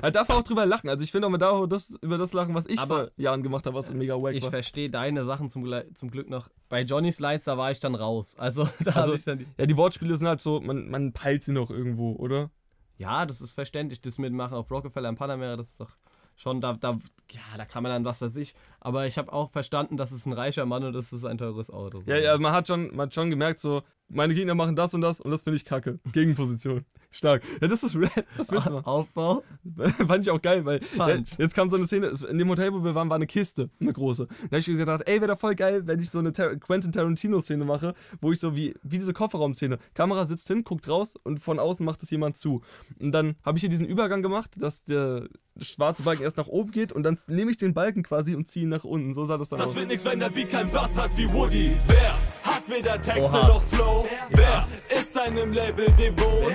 Er darf auch drüber lachen. Also ich finde auch, man darf auch das, über das lachen, was ich Aber- vor Jahren gemacht habe, was mega wack Ich war. verstehe deine Sachen zum, zum Glück noch. Bei Johnny's Lights, da war ich dann raus. Also da Also- ich dann die. Ja, die Wortspiele sind halt so, man, man peilt sie noch irgendwo, oder? Ja, das ist verständlich. Das mitmachen auf Rockefeller in Panamera, das ist doch schon, da, da, ja, da kann man dann was weiß ich. Aber ich habe auch verstanden, dass es ein reicher Mann und das ist ein teures Auto. So. Ja, ja, man hat schon, man hat schon gemerkt, so, meine Gegner machen das und das und das finde ich kacke. Gegenposition. Stark. Ja, das ist. Was willst du machen? Aufbau. Fand ich auch geil, weil ja, Punch. jetzt kam so eine Szene, in dem Hotel, wo wir waren, war eine Kiste, eine große. Da habe ich gedacht, ey, wäre doch voll geil, wenn ich so eine Tar Quentin Tarantino-Szene mache, wo ich so wie, wie diese Kofferraum-Szene, Kamera sitzt hin, guckt raus und von außen macht es jemand zu. Und dann habe ich hier diesen Übergang gemacht, dass der schwarze Balken erst nach oben geht und dann nehme ich den Balken quasi und ziehe ihn nach unten. So sah das dann Das aus. wird nix, wenn der Beat kein Bass hat wie Woody. Wer hat weder Texte Oha. noch Flow? Wer ist seinem Label devot?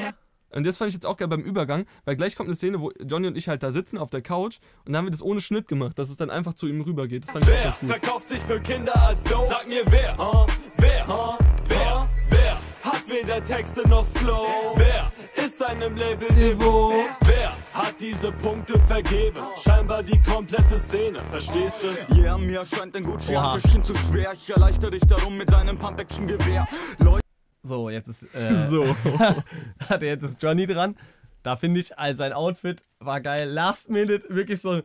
Und das fand ich jetzt auch geil beim Übergang, weil gleich kommt eine Szene, wo Johnny und ich halt da sitzen auf der Couch und dann haben wir das ohne Schnitt gemacht, dass es dann einfach zu ihm rüber geht. Das fand ich Wer ganz gut. verkauft sich für Kinder als Dope? Sag mir wer, uh, wer, uh, weder Texte noch Flow? Wer ist seinem Label devot? Wer hat diese Punkte vergeben? Scheinbar die komplette Szene, verstehst du? Yeah, mir erscheint ein Gucci Oha. ein Tischchen zu schwer. Ich erleichter dich darum mit deinem Pump-Action-Gewehr. So, jetzt ist, äh, So. hatte jetzt ist Johnny dran. Da finde ich, all sein Outfit war geil. Last Minute, wirklich so.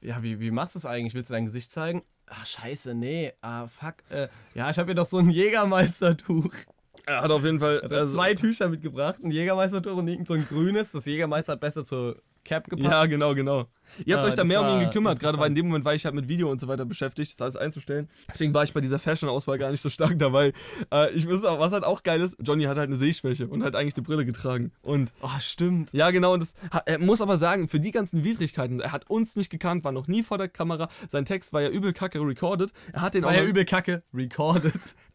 Ja, wie, wie machst du es eigentlich? Willst du dein Gesicht zeigen? Ah, scheiße, nee. Ah, fuck. Äh, ja, ich habe hier doch so ein Jägermeistertuch. Er hat auf jeden Fall also, zwei Tücher mitgebracht, ein Jägermeistertuch und irgend so ein grünes. Das Jägermeister hat besser zur Cap gepasst. Ja, genau, genau. Ihr habt Ah, euch da mehr um ihn war gekümmert, gerade weil in dem Moment war ich halt mit Video und so weiter beschäftigt, das alles einzustellen. Deswegen war ich bei dieser Fashion-Auswahl gar nicht so stark dabei. Äh, ich muss auch, was halt auch geil ist, Johnny hat halt eine Sehschwäche und hat eigentlich eine Brille getragen. Und Oh, stimmt. ja, genau, und das, er muss aber sagen, für die ganzen Widrigkeiten, er hat uns nicht gekannt, war noch nie vor der Kamera, sein Text war ja übel kacke recorded, er hat den War auch ja noch- übel kacke. Recorded.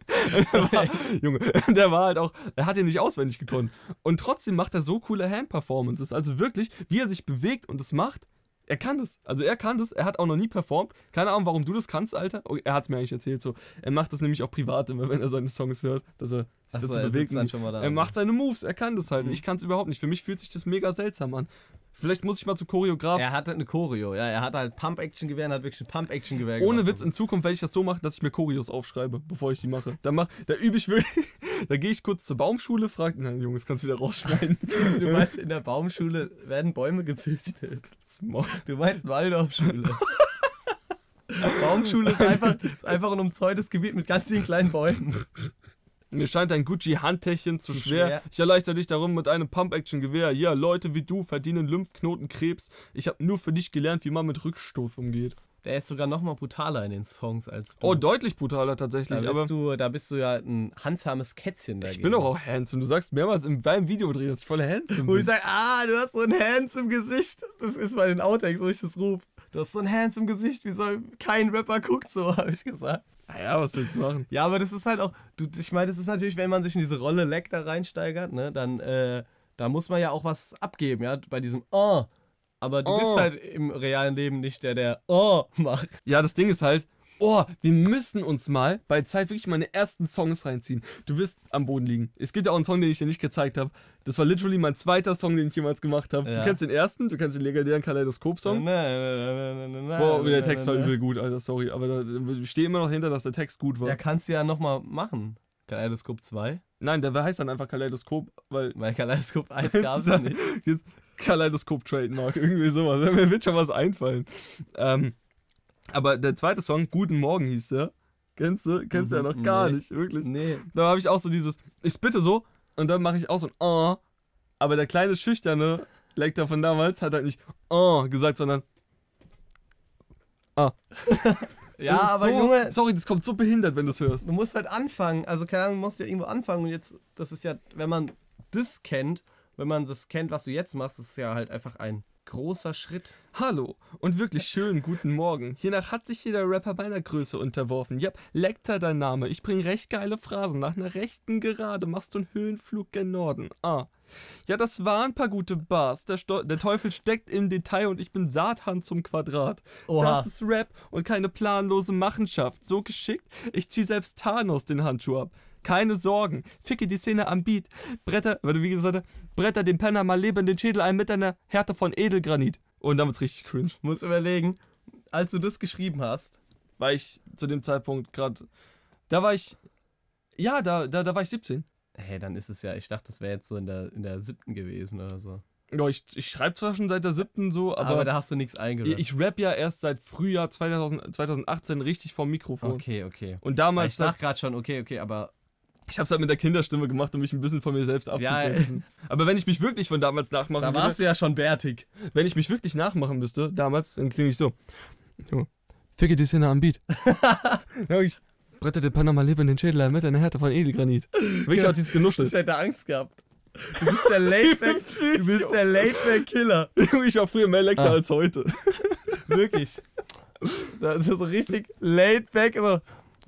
War, Junge, der war halt auch, er hat ihn nicht auswendig gekonnt. Und trotzdem macht er so coole Hand-Performances. Also wirklich, wie er sich bewegt und es macht, er kann das. Also er kann das, er hat auch noch nie performt. Keine Ahnung, warum du das kannst, Alter. Er hat es mir eigentlich erzählt so. Er macht das nämlich auch privat immer, wenn er seine Songs hört, dass er sich Ach so, dazu er bewegt. sitzt dann schon mal da. er macht seine Moves, er kann das halt. Ich kann es überhaupt nicht. Für mich fühlt sich das mega seltsam an. Vielleicht muss ich mal zu Choreograf. Er hatte eine Choreo, ja. Er hat halt Pump-Action-Gewehr und hat wirklich ein Pump-Action-Gewehr Ohne. Witz, in Zukunft werde ich das so machen, dass ich mir Choreos aufschreibe, bevor ich die mache. Da, mach, da übe ich wirklich, da gehe ich kurz zur Baumschule, frage, nein, Junge, das kannst du wieder rausschneiden. Du weißt, in der Baumschule werden Bäume gezüchtet. Du meinst Waldorfschule. Baumschule ist einfach, ist einfach ein umzäuntes Gebiet mit ganz vielen kleinen Bäumen. Mir scheint ein Gucci-Handtäschchen zu, Zu schwer. schwer. Ich erleichter dich darum mit einem Pump-Action-Gewehr. Ja, Leute wie du verdienen Lymphknotenkrebs. Ich habe nur für dich gelernt, wie man mit Rückstoß umgeht. Der ist sogar noch mal brutaler in den Songs als du. Oh, deutlich brutaler da tatsächlich, bist, aber du, da bist du ja ein handsames Kätzchen dagegen. ich bin doch auch handsome. Du sagst mehrmals in deinem Videodreh, dass ich voll handsome Wo ich sage, ah, du hast so ein Hands im Gesicht. Das ist bei den Outtakes, wo ich das rufe. Du hast so ein Hands im Gesicht, wie soll kein Rapper guckt, so habe ich gesagt. Naja, was willst du machen? Ja, aber das ist halt auch, du, ich meine, das ist natürlich, wenn man sich in diese Rolle Leck da reinsteigert, ne, dann, äh, da muss man ja auch was abgeben, ja, bei diesem Oh. Aber du Oh. bist halt im realen Leben nicht der, der Oh macht. Ja, das Ding ist halt, Oh, wir müssen uns mal bei Zeit wirklich meine ersten Songs reinziehen. Du wirst am Boden liegen. Es gibt ja auch einen Song, den ich dir nicht gezeigt habe. Das war literally mein zweiter Song, den ich jemals gemacht habe. Ja. Du kennst den ersten, du kennst den legendären Kaleidoskop-Song. Boah, der Text war übel gut, Alter, sorry. Aber da, ich stehe immer noch hinter, dass der Text gut war. Ja, kannst du ja nochmal machen. Kaleidoskop 2? Nein, der heißt dann einfach Kaleidoskop, weil Weil Kaleidoskop 1 gab es nicht. jetzt Kaleidoskop-Trademark, irgendwie sowas. Mir wird schon was einfallen. Ähm, aber der zweite Song, Guten Morgen hieß der. Kennst du? Kennst du ja Mhm, noch gar nee. nicht, wirklich. Nee. Da habe ich auch so dieses, ich spitte so und dann mache ich auch so ein Oh. Aber der kleine Schüchterne Lektor von damals hat halt nicht Oh gesagt, sondern Ja, Das ist aber so, Junge, Sorry, das kommt so behindert, wenn du es hörst. du musst halt anfangen. Also, keine Ahnung, du musst ja irgendwo anfangen. Und jetzt, das ist ja, wenn man das kennt, wenn man das kennt, was du jetzt machst, ist ja halt einfach ein großer Schritt. Hallo und wirklich schönen guten Morgen. Hiernach hat sich jeder Rapper meiner Größe unterworfen. Yep, Lektor dein Name. Ich bring recht geile Phrasen. Nach einer rechten Gerade machst du einen Höhenflug gen Norden. Ah. Ja, das waren ein paar gute Bars. Der, der Teufel steckt im Detail und ich bin Satan zum Quadrat. Oha. Das ist Rap und keine planlose Machenschaft. So geschickt, ich zieh selbst Thanos den Handschuh ab. Keine Sorgen, ficke die Szene am Beat. Bretter, warte, wie gesagt, Bretter dem Penner mal leben den Schädel ein mit einer Härte von Edelgranit. Und dann wird's richtig cringe. Muss überlegen, als du das geschrieben hast, Weil ich zu dem Zeitpunkt gerade, da war ich, ja, da, da, da war ich 17. hey, dann ist es ja, ich dachte, das wäre jetzt so in der, in der siebten gewesen oder so. Ja, ich, ich schreibe zwar schon seit der siebten so, Aber, aber, da hast du nichts eingerappt. ich, ich rap ja erst seit Frühjahr 2000, 2018 richtig vom Mikrofon. okay, okay. Und damals, ich dachte gerade schon, okay, okay, aber ich hab's halt mit der Kinderstimme gemacht, um mich ein bisschen von mir selbst Ja, abzugrenzen. aber wenn ich mich wirklich von damals nachmachen da würde, warst du ja schon bärtig. wenn ich mich wirklich nachmachen müsste, damals, dann klinge ich so. Jo, ficke die Szene am Beat. ja, ich brette den Panama Leben in den Schädel ein mit einer Härte von Edelgranit. Wirklich auch dieses Genuschel. Ich hätte Angst gehabt. Du bist der du bist der Killer. ich war früher mehr Lektor Ah. als heute. Wirklich. Das ist so richtig Laidback. So.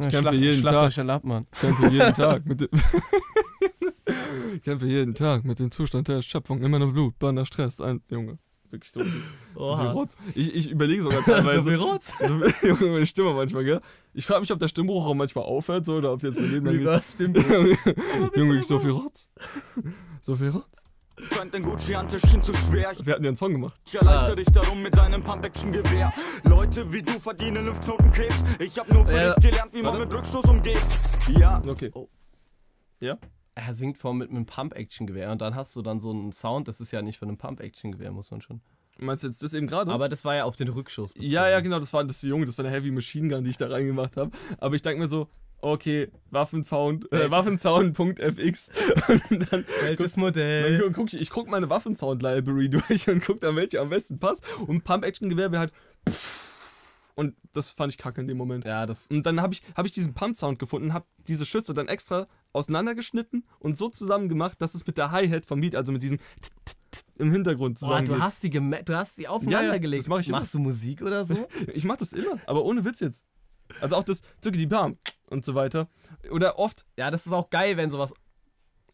Ich kämpfe jeden Tag. ab, Mann. Ich kämpfe jeden Tag mit dem. ich kämpfe jeden Tag mit dem Zustand der Schöpfung. Immer nur Blut, Banner, Stress. Ein Junge. Wirklich so, viel- so viel. Rotz. Ich, ich überlege sogar teilweise. So viel Rotz. Also, Junge, meine Stimme manchmal, gell? Ich frage mich, ob der Stimmbruch auch manchmal aufhört so, oder ob jetzt mein Leben lang geht. Junge, ich so viel Rotz. So viel Rotz. Scheint ein Gucci-Handtäschchen zu schwer. Wir hatten ja einen Song gemacht. Ich erleichter dich darum mit deinem Pump-Action-Gewehr. Leute wie du verdienen Lymphknotenkrebs. Ich hab nur für Äh, dich gelernt, wie man warte. mit Rückstoß umgeht. Ja, Okay. Oh. Ja? Er singt vor mit einem Pump-Action-Gewehr und dann hast du dann so einen Sound, das ist ja nicht von einem Pump-Action-Gewehr, muss man schon. Meinst du jetzt das eben gerade? Aber das war ja auf den Rückschuss. bezogen. Ja, ja, genau, das war das Junge, das war eine Heavy Machine Gun, die ich da reingemacht habe. Aber ich denke mir so, okay, äh, Waffensound.fx Welches Modell? gu- guck ich, ich guck meine Waffensound-Library durch und guck dann, welche am besten passt. Und Pump-Action-Gewehr wäre halt. Und das fand ich kacke in dem Moment. Ja, das. Und dann habe ich, hab ich diesen Pump-Sound gefunden, habe diese Schütze dann extra auseinandergeschnitten und so zusammen gemacht, dass es mit der Hi-Hat vom Beat, also mit diesem im Hintergrund Boah, zusammen du hast die du hast die aufeinander Ja, ja, gelegt. das mach ich immer. Machst du Musik oder so? Ich mach das immer, aber ohne Witz jetzt. Also auch das Zücke die Bam und so weiter. Oder oft. ja, das ist auch geil, wenn sowas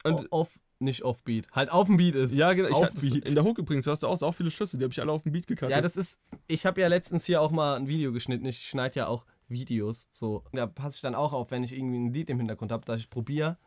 Und, auf nicht auf Beat, halt auf dem Beat ist. ja, genau. Ich auf das, Beat. in der Hook übrigens hörst du auch so auch viele Schlüsse, die habe ich alle auf dem Beat gekattet. Ja, das ist. Ich habe ja letztens hier auch mal ein Video geschnitten. Ich schneide ja auch Videos. So. Da passe ich dann auch auf, wenn ich irgendwie ein Lied im Hintergrund habe, dass ich probiere,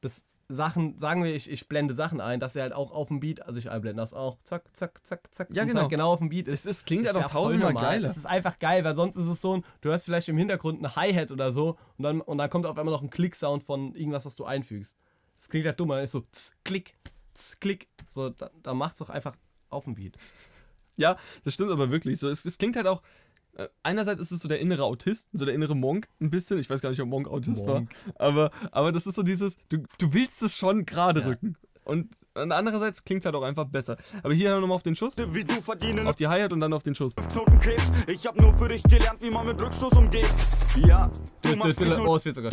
das Sachen, sagen wir, ich, ich blende Sachen ein, dass er halt auch auf dem Beat, also ich einblende das auch, zack, zack, zack, zack. Ja, es genau. Halt genau auf dem Beat ist. Es ist, klingt ja doch tausendmal geiler. Es ist einfach geil, weil sonst ist es so ein, du hörst vielleicht im Hintergrund eine Hi-Hat oder so und dann, und dann kommt auf einmal noch ein Klick-Sound von irgendwas, was du einfügst. Das klingt halt dumm, dann ist so tss, klick, tss, klick. So, da, da macht's doch einfach auf dem Beat. Ja, das stimmt aber wirklich. So, es, es klingt halt auch. Äh, Einerseits ist es so der innere Autist, so der innere Monk, ein bisschen. Ich weiß gar nicht, ob Monk Autist Monk. war. Aber, aber das ist so dieses, du, du willst es schon gerade rücken. Und, und andererseits klingt es halt auch einfach besser. Aber hier nochmal auf den Schuss, wie du verdienen auf die Hi-Hat und dann auf den Schuss. Ich hab nur für dich gelernt, wie man mit Rückstoß umgeht. Ja, du machst mich nur Oh, es wird sogar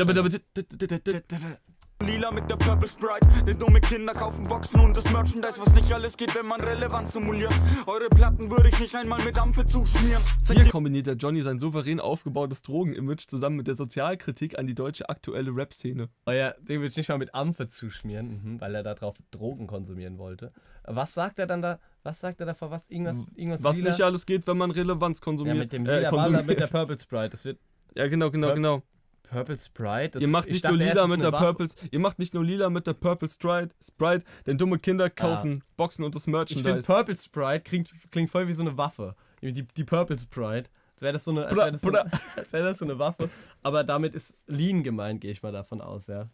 lila mit der Purple Sprite. Denn dumme Kinder kaufen Boxen und das Merchandise, was nicht alles geht, wenn man Relevanz simuliert. Eure Platten würde ich nicht einmal mit Dampfe zuschmieren. Zeig Hier kombiniert der Johnny sein souverän aufgebautes Drogenimage zusammen mit der Sozialkritik an die deutsche aktuelle Rap-Szene. Oh ja, den will ich nicht mal mit Ampfe zuschmieren, mhm, weil er da drauf Drogen konsumieren wollte. Was sagt er dann da? Was sagt er da vor was? Irgendwas, irgendwas Was lila? nicht alles geht, wenn man Relevanz ja, konsumiert. mit dem äh, lila Ball konsumiert. mit der Purple Sprite. Das wird Ja, genau, genau, genau. Purple Sprite. Das, Ihr macht ich nicht nur lila mit der. Purple, ihr macht nicht nur lila mit der Purple Sprite, Sprite, denn dumme Kinder kaufen Boxen und das Ich finde Merchandise. Purple Sprite klingt, klingt voll wie so eine Waffe. Die, die Purple Sprite. Als wäre das, so eine, als wär das, so, als wär das so eine Waffe. Aber damit ist Lean gemeint, gehe ich mal davon aus, ja.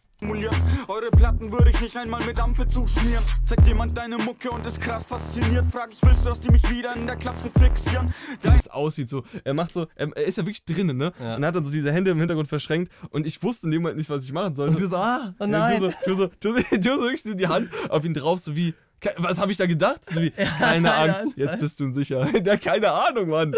Eure Platten würde ich nicht einmal mit Dampfe zuschmieren. Zeigt jemand deine Mucke und ist krass fasziniert. Frag ich, willst du, dass die mich wieder in der Klapse fixieren? wie es aussieht so. Er macht so, er, er ist ja wirklich drinnen, ne? Ja. Und hat dann so diese Hände im Hintergrund verschränkt und ich wusste in dem Moment nicht, was ich machen sollte. Und du so, ah, oh Ja, nein. Du so, du so, du so, du so wirklich die Hand auf ihn drauf, so wie, was habe ich da gedacht? So wie, keine Angst, Ahnung. jetzt bist du in Sicherheit. Ja, keine Ahnung, Mann.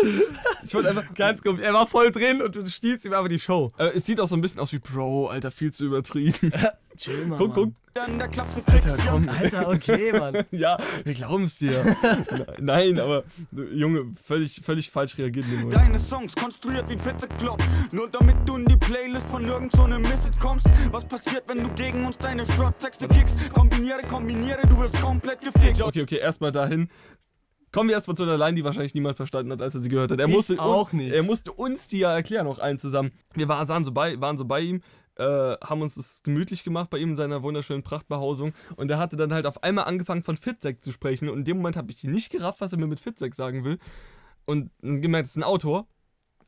Ich wollte einfach, Ganz komisch. Er war voll drin und du stiehlst ihm aber die Show. äh, es sieht auch so ein bisschen aus wie, Bro, Alter, viel zu übertrieben. Chill mal. guck, guck. In der Klapse fixieren. Alter, okay, Mann. Ja, wir glauben es dir. Nein, aber, Junge, völlig, völlig falsch reagiert. Deine Songs konstruiert wie ein Fitzeklopf. Nur damit du in die Playlist von irgend so einem Misset kommst. Was passiert, wenn du gegen uns deine Short-Texte kickst? Kombiniere, kombiniere, du wirst komplett gefickt. Okay, okay, erstmal dahin. Kommen wir erstmal zu der Line, die wahrscheinlich niemand verstanden hat, als er sie gehört hat. Er Ich musste auch un- nicht. Er musste uns die ja erklären, auch allen zusammen. Wir waren, so bei, waren so bei ihm, äh, haben uns das gemütlich gemacht bei ihm in seiner wunderschönen Prachtbehausung. Und er hatte dann halt auf einmal angefangen von Fitzek zu sprechen. Und in dem Moment habe ich nicht gerafft, was er mir mit Fitzek sagen will. Und dann gemerkt, es ist ein Autor.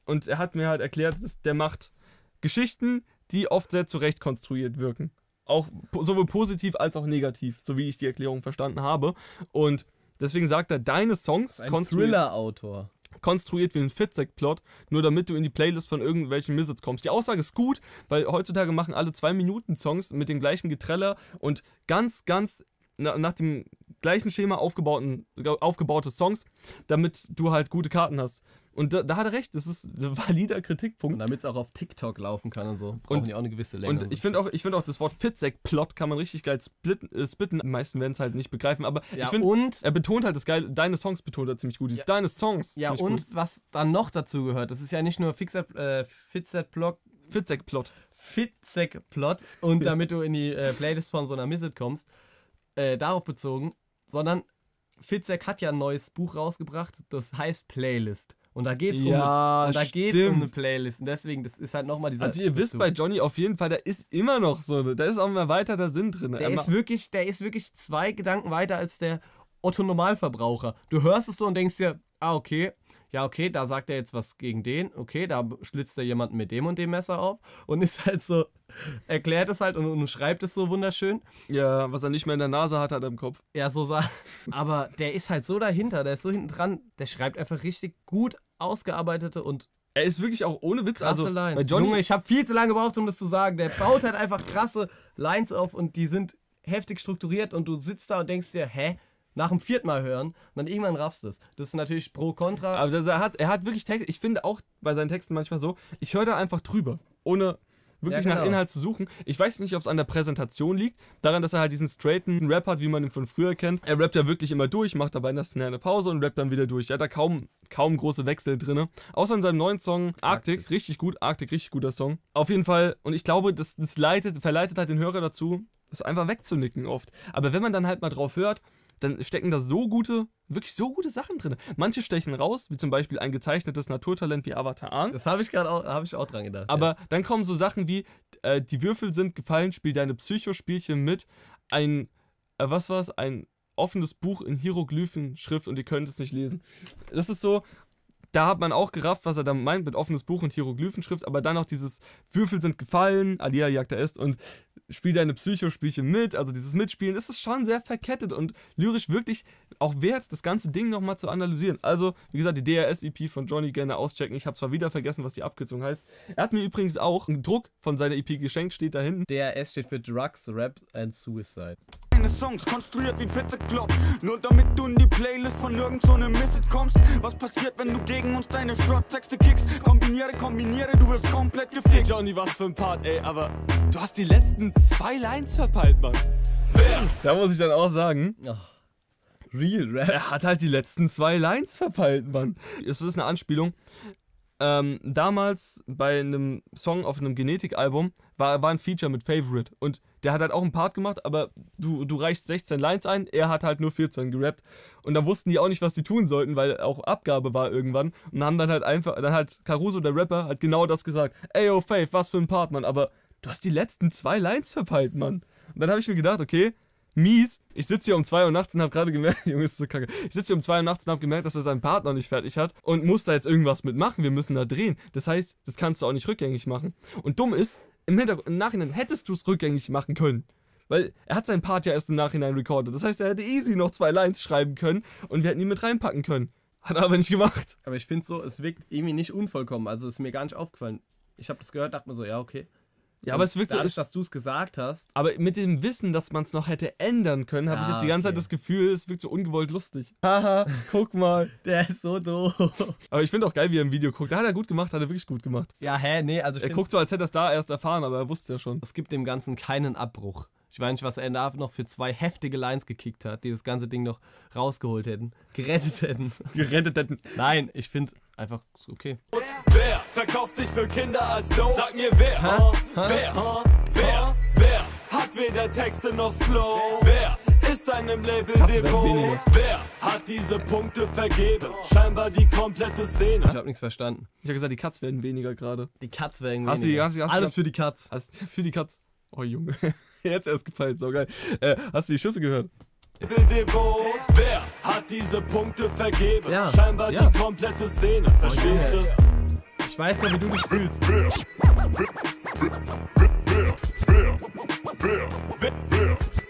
Und er hat mir halt erklärt, dass der macht Geschichten, die oft sehr zurecht konstruiert wirken. Auch sowohl positiv als auch negativ, so wie ich die Erklärung verstanden habe. Und deswegen sagt er, deine Songs Ein Thriller-Autor. Konstruiert wie ein Fitzek-Plot, nur damit du in die Playlist von irgendwelchen Misits kommst. Die Aussage ist gut, weil heutzutage machen alle zwei Minuten Songs mit dem gleichen Getreller und ganz, ganz na, nach dem gleichen Schema aufgebauten, aufgebaute Songs, damit du halt gute Karten hast. Und da, da hat er recht, das ist ein valider Und Kritikpunkt. damit es auch auf TikTok laufen kann und so, brauchen Und- die auch eine gewisse Länge. Und so ich finde auch, ich find auch, das Wort Fitzek-Plot kann man richtig geil splitten. Äh, spitten. Die meisten werden es halt nicht begreifen, aber Ja, ich finde, und- er betont halt das geil. Deine Songs betont er ziemlich gut. Dieses deine Songs. Ja, und gut. was dann noch dazu gehört, das ist ja nicht nur Fixer, äh, Fitzek-Plot, Fitzek-Plot. Fitzek-Plot und damit du in die äh, Playlist von so einer Misset kommst, äh, darauf bezogen, sondern Fitzek hat ja ein neues Buch rausgebracht, das heißt Playlist. Und da geht's Ja, um, und da geht's stimmt. um eine Playlist. Und deswegen, das ist halt nochmal dieser. Also ihr wisst Bezug. bei Johnny auf jeden Fall, da ist immer noch so, da ist auch ein erweiterter Sinn drin. Der Er ist wirklich, der ist wirklich zwei Gedanken weiter als der Otto Normalverbraucher. Du hörst es so und denkst dir, ah, okay, ja, okay, da sagt er jetzt was gegen den, okay, da schlitzt er jemanden mit dem und dem Messer auf und ist halt so, erklärt es halt und, und schreibt es so wunderschön. ja, was er nicht mehr in der Nase hat, hat er im Kopf. Ja, so sah. Aber der ist halt so dahinter, der ist so hinten dran, der schreibt einfach richtig gut ausgearbeitete und Er ist wirklich auch ohne Witz, krasse also Lines. bei Johnny, Junge, ich habe viel zu lange gebraucht, um das zu sagen. Der baut halt einfach krasse Lines auf und die sind heftig strukturiert und du sitzt da und denkst dir, hä? Nach dem vierten Mal hören und dann irgendwann raffst du es. Das ist natürlich pro kontra. aber das, er, hat, er hat wirklich Text, ich finde auch bei seinen Texten manchmal so, ich höre da einfach drüber, ohne wirklich Ja, nach genau. Inhalt zu suchen. Ich weiß nicht, ob es an der Präsentation liegt, daran, dass er halt diesen straighten Rap hat, wie man ihn von früher kennt. Er rappt ja wirklich immer durch, macht dabei in der Snare eine Pause und rappt dann wieder durch. Er hat da kaum, kaum große Wechsel drin. Außer in seinem neuen Song Arctic, richtig gut, Arctic, richtig guter Song. Auf jeden Fall, und ich glaube, das, das leitet, verleitet halt den Hörer dazu, das einfach wegzunicken oft. Aber wenn man dann halt mal drauf hört, dann stecken da so gute, wirklich so gute Sachen drin. Manche stechen raus, wie zum Beispiel ein gezeichnetes Naturtalent wie Avatar Aang. Das habe ich gerade auch, hab ich auch dran gedacht. Aber dann kommen so Sachen wie, äh, die Würfel sind gefallen, spiel deine Psychospielchen mit, ein, äh, was war's, ein offenes Buch in Hieroglyphenschrift und ihr könnt es nicht lesen. Das ist so, da hat man auch gerafft, was er da meint mit offenes Buch und Hieroglyphenschrift, aber dann noch dieses Würfel sind gefallen, Alia jagt er ist und spiel deine Psychospielchen mit, also dieses Mitspielen, ist schon sehr verkettet und lyrisch wirklich auch wert, das ganze Ding nochmal zu analysieren. Also, wie gesagt, die DRS-EP von Johnny gerne auschecken. Ich habe zwar wieder vergessen, was die Abkürzung heißt. Er hat mir übrigens auch einen Druck von seiner EP geschenkt, steht da hinten. DRS steht für Drugs, Rap and Suicide. Deine Songs konstruiert wie ein Fitzeklopf. Nur damit du in die Playlist von irgend so einem Misset kommst. Was passiert, wenn du gegen uns deine Short-Texte kickst? Kombiniere, kombiniere, du wirst komplett gefickt. Johnny, was für ein Part, ey, aber du hast die letzten zwei Lines verpeilt, Mann. Da muss ich dann auch sagen, Real Rap. er hat halt die letzten zwei Lines verpeilt, Mann. Das ist eine Anspielung. Ähm, damals bei einem Song auf einem Genetikalbum war, war ein Feature mit Favorite. Und der hat halt auch einen Part gemacht, aber du, du reichst 16 Lines ein, er hat halt nur 14 gerappt. Und dann wussten die auch nicht, was die tun sollten, weil auch Abgabe war irgendwann. Und haben dann halt einfach, dann hat Caruso, der Rapper, hat genau das gesagt, ey yo Faith, was für ein Part, Mann, aber du hast die letzten zwei Lines verpeilt, Mann. Und dann habe ich mir gedacht, okay, mies. Ich sitze hier um 2 Uhr nachts und habe gerade gemerkt, Junge, ist so kacke. Ich sitze hier um 2 Uhr nachts und habe gemerkt, dass er seinen Part noch nicht fertig hat und muss da jetzt irgendwas mitmachen. Wir müssen da drehen. Das heißt, das kannst du auch nicht rückgängig machen. Und dumm ist, im, Hintergrund, im Nachhinein hättest du es rückgängig machen können. Weil er hat seinen Part ja erst im Nachhinein recorded. Das heißt, er hätte easy noch zwei Lines schreiben können und wir hätten ihn mit reinpacken können. Hat er aber nicht gemacht. Aber ich finde so, es wirkt irgendwie nicht unvollkommen. Also ist mir gar nicht aufgefallen. Ich habe das gehört, dachte mir so, ja, okay. Ja, aber es wirkt so. Dadurch, dass du es gesagt hast. aber mit dem Wissen, dass man es noch hätte ändern können, habe ich Ah, jetzt die ganze Zeit okay. das Gefühl, es wirkt so ungewollt lustig. Haha, guck mal. Der ist so doof. Aber ich finde auch geil, wie er im Video guckt. Da hat er gut gemacht, hat er wirklich gut gemacht. Ja, hä? Nee, also ich Er guckt so, als hätte er es da erst erfahren, aber er wusste es ja schon. es gibt dem Ganzen keinen Abbruch. Ich weiß nicht, was er da noch für zwei heftige Lines gekickt hat, die das ganze Ding noch rausgeholt hätten, gerettet hätten. Gerettet hätten. Nein, ich finde einfach ist okay. Wer verkauft sich für Kinder als Dope? Sag mir wer, huh? wer, huh? wer, wer hat weder Texte noch Flow? Wer ist einem Label weniger. Wer hat diese Punkte vergeben? Scheinbar die komplette Ich Szene. habe nichts verstanden. Ich habe gesagt, die Cuts werden weniger gerade. Die Cuts werden Hast du weniger. hast du- hast du- Alles hast- für die Cuts. Also für die Cuts. Oh Junge. Jetzt erst gefallen, so geil. Äh, hast du die Schüsse gehört? Devot. Wer hat diese Punkte vergeben? Ja. Scheinbar Ja. die komplette Szene. Verstehst du? Ich weiß gar, wie du dich fühlst.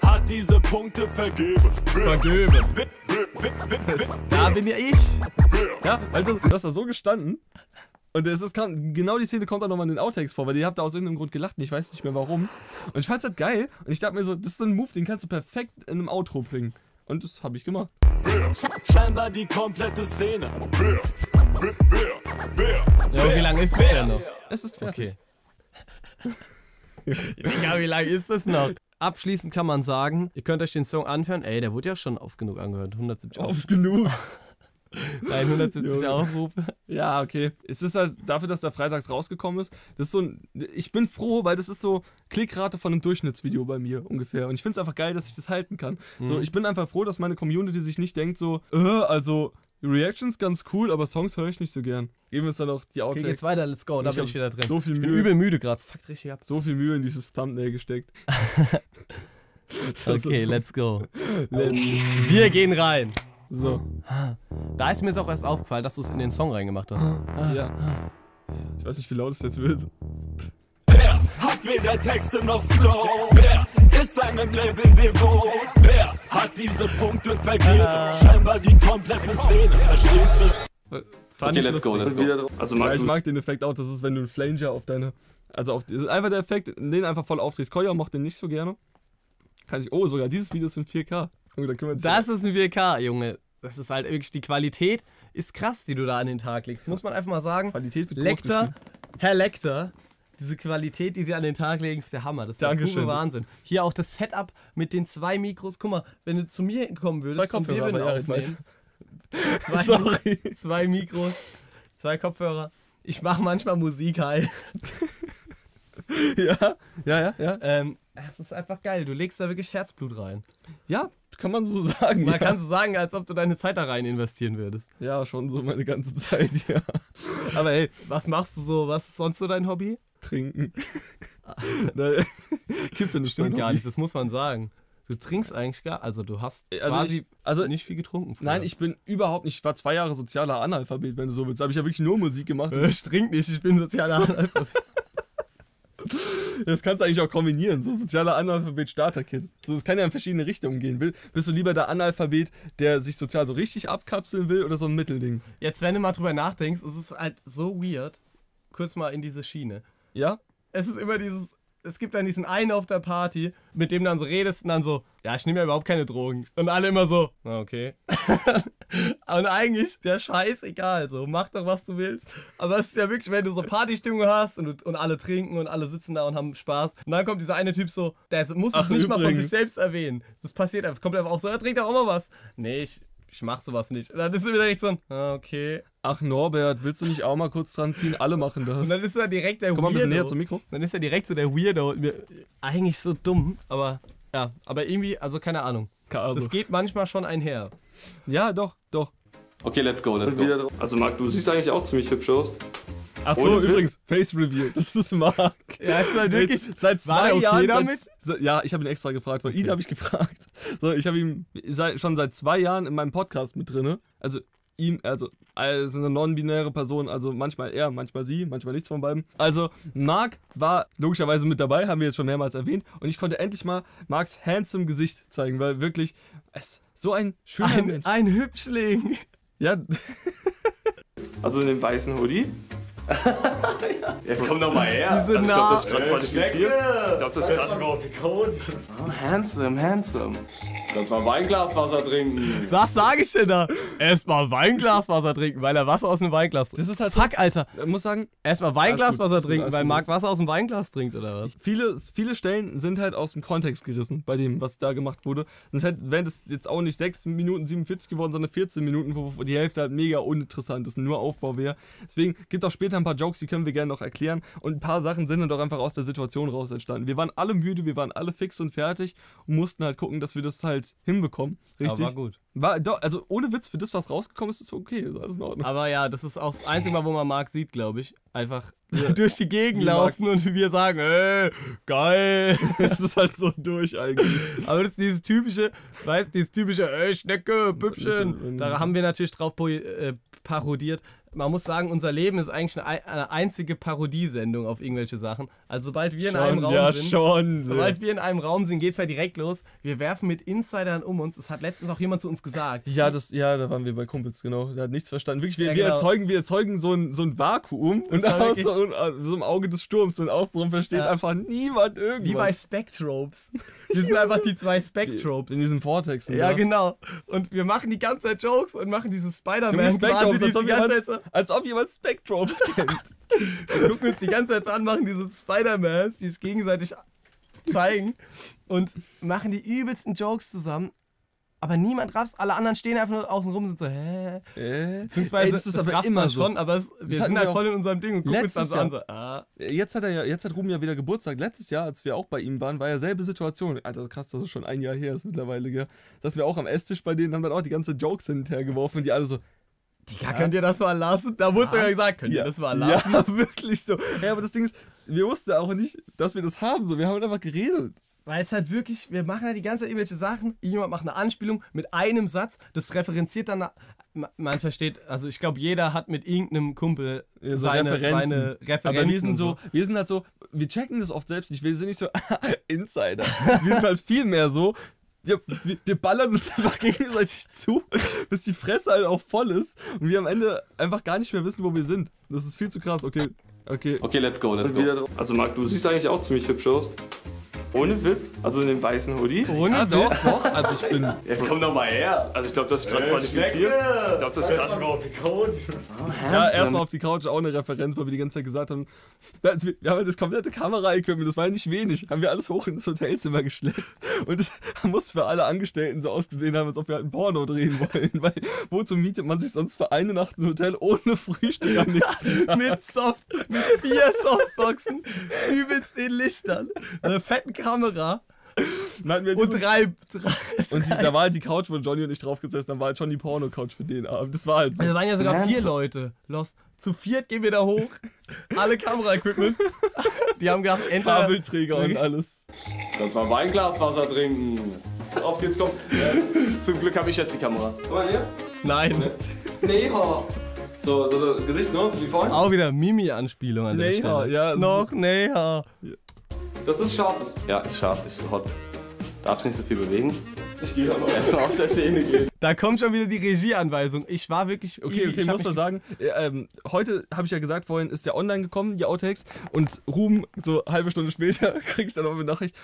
Hat diese Punkte vergeben. Vergeben. Wer, wer, wer, wer, wer, Da bin ja ich. Ja, weil du, du hast da so gestanden. Und es ist, genau die Szene kommt auch nochmal in den Outtakes vor, weil ihr habt da aus irgendeinem Grund gelacht und ich weiß nicht mehr warum. Und ich fand's halt geil und ich dachte mir so, das ist so ein Move, den kannst du perfekt in einem Outro bringen. Und das habe ich gemacht. Scheinbar die komplette Szene. Ja, wie lange ist es denn noch? Es ist fertig. Okay. Digga, wie lange ist das noch? Abschließend kann man sagen, ihr könnt euch den Song anhören. Ey, der wurde ja schon oft genug angehört. 170 Aufrufe. Oft genug. Nein, 170 Junge. Aufrufe. Ja, okay. Es ist halt dafür, dass der freitags rausgekommen ist. Das ist so ein. Ich bin froh, weil das ist so Klickrate von einem Durchschnittsvideo bei mir ungefähr. Und ich finde es einfach geil, dass ich das halten kann. So, Mhm. ich bin einfach froh, dass meine Community sich nicht denkt, so, äh, also Reactions ganz cool, aber Songs höre ich nicht so gern. Geben wir uns dann noch die Okay, Outtakes. geht's weiter, let's go. Da Ich bin ich wieder drin. so viel ich bin Mühe. übel müde gerade. Fuckt richtig ab. so viel Mühe in dieses Thumbnail gesteckt. Okay, let's go. let's- Wir gehen rein. So, Da ist mir es auch erst aufgefallen, dass du es in den Song reingemacht hast. ja. Ich weiß nicht, wie laut es jetzt wird. Wer hat weder Texte noch Flow? Wer ist einem Label devot? Wer hat diese Punkte vergeben? Scheinbar die komplette Szene. Verstehst du? Fand Okay, ich let's go, let's go. Also Ja, mag ich mag den Effekt auch, das ist, wenn du einen Flanger auf deine. Also auf. Das ist einfach der Effekt, den einfach voll aufdrehst. Koya macht den nicht so gerne. Kann ich. Oh, sogar dieses Video ist in 4K. Junge, da kümmert sich. Das ist ein 4K, Junge. Das ist halt wirklich, die Qualität ist krass, die du da an den Tag legst. Muss man einfach mal sagen. Qualität wird Lecter. Herr Lecter, diese Qualität, die sie an den Tag legen, ist der Hammer. Das ist der Dankeschön. pure Wahnsinn. Hier auch das Setup mit den zwei Mikros. Guck mal, wenn du zu mir kommen würdest Zwei und wir Kopfhörer, würden aufnehmen. Zwei, Sorry. zwei Mikros, zwei Kopfhörer. Ich mache manchmal Musik halt. ja, ja, ja, ja. Ähm, es ist einfach geil. Du legst da wirklich Herzblut rein. Ja, kann man so sagen. Man ja. kann so sagen, als ob du deine Zeit da rein investieren würdest. ja, schon so meine ganze Zeit, ja. Aber ey, Was machst du so? Was ist sonst so dein Hobby? trinken. Kiffen ist Stimmt gar nicht, das muss man sagen. Du trinkst eigentlich gar, also du hast Also quasi ich- also- nicht viel getrunken. früher. Nein, ich bin überhaupt nicht. Ich war zwei Jahre sozialer Analphabet, wenn du so willst. Da habe ich ja wirklich nur Musik gemacht. Äh, ich trink nicht, ich bin sozialer Analphabet. Das kannst du eigentlich auch kombinieren. So sozialer Analphabet, Starter-Kit. So, das kann ja in verschiedene Richtungen gehen. Will, bist du lieber der Analphabet, der sich sozial so richtig abkapseln will oder so ein Mittelding? Jetzt, wenn du mal drüber nachdenkst, es ist halt so weird. Kurz mal in diese Schiene. Ja? Es ist immer dieses, es gibt dann diesen einen auf der Party, mit dem du dann so redest und dann so, ja, ich nehme ja überhaupt keine Drogen. Und alle immer so, "Na, okay. und eigentlich, der Scheiß egal, so, mach doch, was du willst. Aber es ist ja wirklich, wenn du so Partystimmung hast und, und alle trinken und alle sitzen da und haben Spaß. Und dann kommt dieser eine Typ so, der muss es Ach, nicht mal von übrigens. sich selbst erwähnen. Das passiert einfach. Es kommt einfach auch so, er trinkt auch mal was. Nee, ich, ich mach sowas nicht. Und dann ist er wieder direkt so, ein, ah, okay. Ach Norbert, willst du nicht auch mal kurz dran ziehen? Alle machen das. Und dann ist er direkt der Komm mal ein bisschen näher Weirdo. zum Mikro. Dann ist er direkt so der Weirdo. Und mir, eigentlich so dumm, aber ja, aber irgendwie, also keine Ahnung. Also. Das geht manchmal schon einher. Ja, doch, doch. Okay, let's go, let's go. Also Marc, du siehst eigentlich auch ziemlich hübsch aus. Ach so, Ohne übrigens, Face Review. Das ist Marc. Ja, ist halt wirklich. Jetzt, seit war zwei okay Jahren damit? Seit, ja, ich habe ihn extra gefragt. Von ihn habe ich gefragt. So, ich habe ihn seit, schon seit zwei Jahren in meinem Podcast mit drinne. Also ihm, also als eine non-binäre Person, also manchmal er, manchmal sie, manchmal nichts von beiden. Also Marc war logischerweise mit dabei, haben wir jetzt schon mehrmals erwähnt. Und ich konnte endlich mal Marcs handsome Gesicht zeigen, weil wirklich es so ein schöner Ein, Mensch. ein Hübschling. Ja, Also in dem weißen Hoodie. Jetzt komm doch mal her. Diese also, ich glaube, das ist gerade qualifiziert. Ich glaube, das ist gerade auf die Code. Oh, handsome, handsome. Lass mal Weinglaswasser trinken. Was sage ich denn da? Erstmal Weinglaswasser trinken, weil er Wasser aus dem Weinglas trinkt. das ist halt Fuck, Alter. Ich muss sagen, Erstmal Weinglaswasser gut, trinken, weil. Marc Wasser aus dem Weinglas trinkt, oder was? viele, viele Stellen sind halt aus dem Kontext gerissen bei dem, was da gemacht wurde. Sonst hätte, wären das jetzt auch nicht 6 Minuten 47 geworden, sondern 14 Minuten, wo wo die Hälfte halt mega uninteressant ist und nur Aufbau wäre. Deswegen gibt auch später ein paar Jokes, die können wir gerne noch erklären. Und ein paar Sachen sind dann doch einfach aus der Situation raus entstanden. Wir waren alle müde, wir waren alle fix und fertig und mussten halt gucken, dass wir das halt hinbekommen. Richtig. Aber war gut. War, doch, also ohne Witz, für das, was rausgekommen ist, ist okay. Ist alles in Ordnung. Aber ja, das ist auch das einzige Mal, wo man Marc sieht, glaube ich. Einfach durch die Gegend Wie Marc. laufen und wir sagen, ey, geil. Das ist halt so durch eigentlich. Aber das ist dieses typische, weißt du, dieses typische, ey, Schnecke, Bübchen. Bisschen- Da haben wir natürlich drauf äh, parodiert. Man muss sagen, unser Leben ist eigentlich eine, ei- eine einzige Parodiesendung auf irgendwelche Sachen. Also sobald wir in einem Raum ja, sind, schon. sobald wir in einem Raum sind, geht's halt direkt los. Wir werfen mit Insidern um uns. Das hat letztens auch jemand zu uns gesagt. Ja, das, ja, da waren wir bei Kumpels, genau. Der hat nichts verstanden. Wirklich, wir, Ja, wir, genau. erzeugen, wir erzeugen so ein, so ein Vakuum und war aus so, und, äh, so im Auge des Sturms und außenrum versteht Ja. einfach niemand irgendwas. Wie bei Spectropes. Wir sind einfach die zwei Spectropes. In diesem Vortex. Ja, genau. Und wir machen die ganze Zeit Jokes und machen dieses Spider-Man quasi die ganze Zeit so. Als ob jemand Spectropes kennt. Wir gucken uns die ganze Zeit an, machen diese Spider-Mans, die es gegenseitig zeigen und machen die übelsten Jokes zusammen. Aber niemand rafft, alle anderen stehen einfach nur außen rum und sind so, hä? Äh? Beziehungsweise, Ey, das ist aber rafft immer man so. schon, aber es, wir hatten sind halt voll in unserem Ding und gucken uns dann so an, so, ah. Jetzt hat er ja, jetzt hat Ruben ja wieder Geburtstag. Letztes Jahr, als wir auch bei ihm waren, war ja selbe Situation. Alter, krass, das ist schon ein Jahr her ist mittlerweile, gell. Dass wir auch am Esstisch bei denen haben dann auch die ganze Jokes hinterher geworfen und die alle so, Digga, könnt ihr das mal lassen? Da wurde sogar gesagt, könnt ihr das mal lassen? Ja, wirklich so. Ja, aber das Ding ist, wir wussten auch nicht, dass wir das haben. So, wir haben einfach geredet. Weil es halt wirklich, wir machen halt die ganze Zeit irgendwelche Sachen, jemand macht eine Anspielung mit einem Satz, das referenziert dann, ma- man versteht, also ich glaube, jeder hat mit irgendeinem Kumpel Ja, so seine, Referenzen. seine Referenzen. Aber wir sind so, wir sind halt so, wir checken das oft selbst nicht. Wir sind nicht so Insider. Wir sind halt viel mehr so. Ja, wir, wir ballern uns einfach gegenseitig zu, bis die Fresse halt auch voll ist und wir am Ende einfach gar nicht mehr wissen, wo wir sind. Das ist viel zu krass. Okay, okay. Okay, let's go, let's go. Also Marc, du siehst eigentlich auch ziemlich hübsch aus. Ohne Witz. Also in dem weißen Hoodie. Ohne Ja, doch, doch. Also ich bin. Jetzt komm doch mal her. Also ich glaube, das ist gerade qualifiziert. Ich glaube, das ist gerade auf die Code. Ja, erstmal auf die Couch auch eine Referenz, weil wir die ganze Zeit gesagt haben, das, wir haben das komplette Kameraequipment, das war ja nicht wenig, haben wir alles hoch ins Hotelzimmer geschleppt. Und es muss für alle Angestellten so ausgesehen haben, als ob wir halt ein Porno drehen wollen. Weil wozu mietet man sich sonst für eine Nacht ein Hotel ohne Frühstück am nächsten Tag? mit Soft, mit vier Softboxen, übelst den Lichtern, einer fetten Kamera Dann und drei und die, da war halt die Couch, wo Johnny und ich drauf gesessen haben, war halt schon die Porno-Couch für den Abend. Das war halt so. Es waren ja sogar vier Leute. Los, zu viert gehen wir da hoch. Alle Kameraequipment. Die haben gedacht, entweder. Kabelträger und alles. Lass mal Weinglaswasser trinken. Auf geht's, komm. Zum Glück habe ich jetzt die Kamera. Guck mal hier. Nein. Nee, ha. So, so das Gesicht, ne? Wie vorhin. Auch wieder Mimi-Anspielung an der Neha, Stelle. ja. Noch Neha. Das ist scharf. Ist. Ja, ist scharf, ist hot. Darfst nicht so viel bewegen. Ich gehe aber erstmal aus der Szene gehen. Da kommt schon wieder die Regieanweisung. Ich war wirklich. Okay, okay, ich muss man sagen, äh, ähm, heute habe ich ja gesagt, vorhin ist der online gekommen, die Outtakes, und Ruben, so halbe Stunde später, kriege ich dann noch eine Nachricht,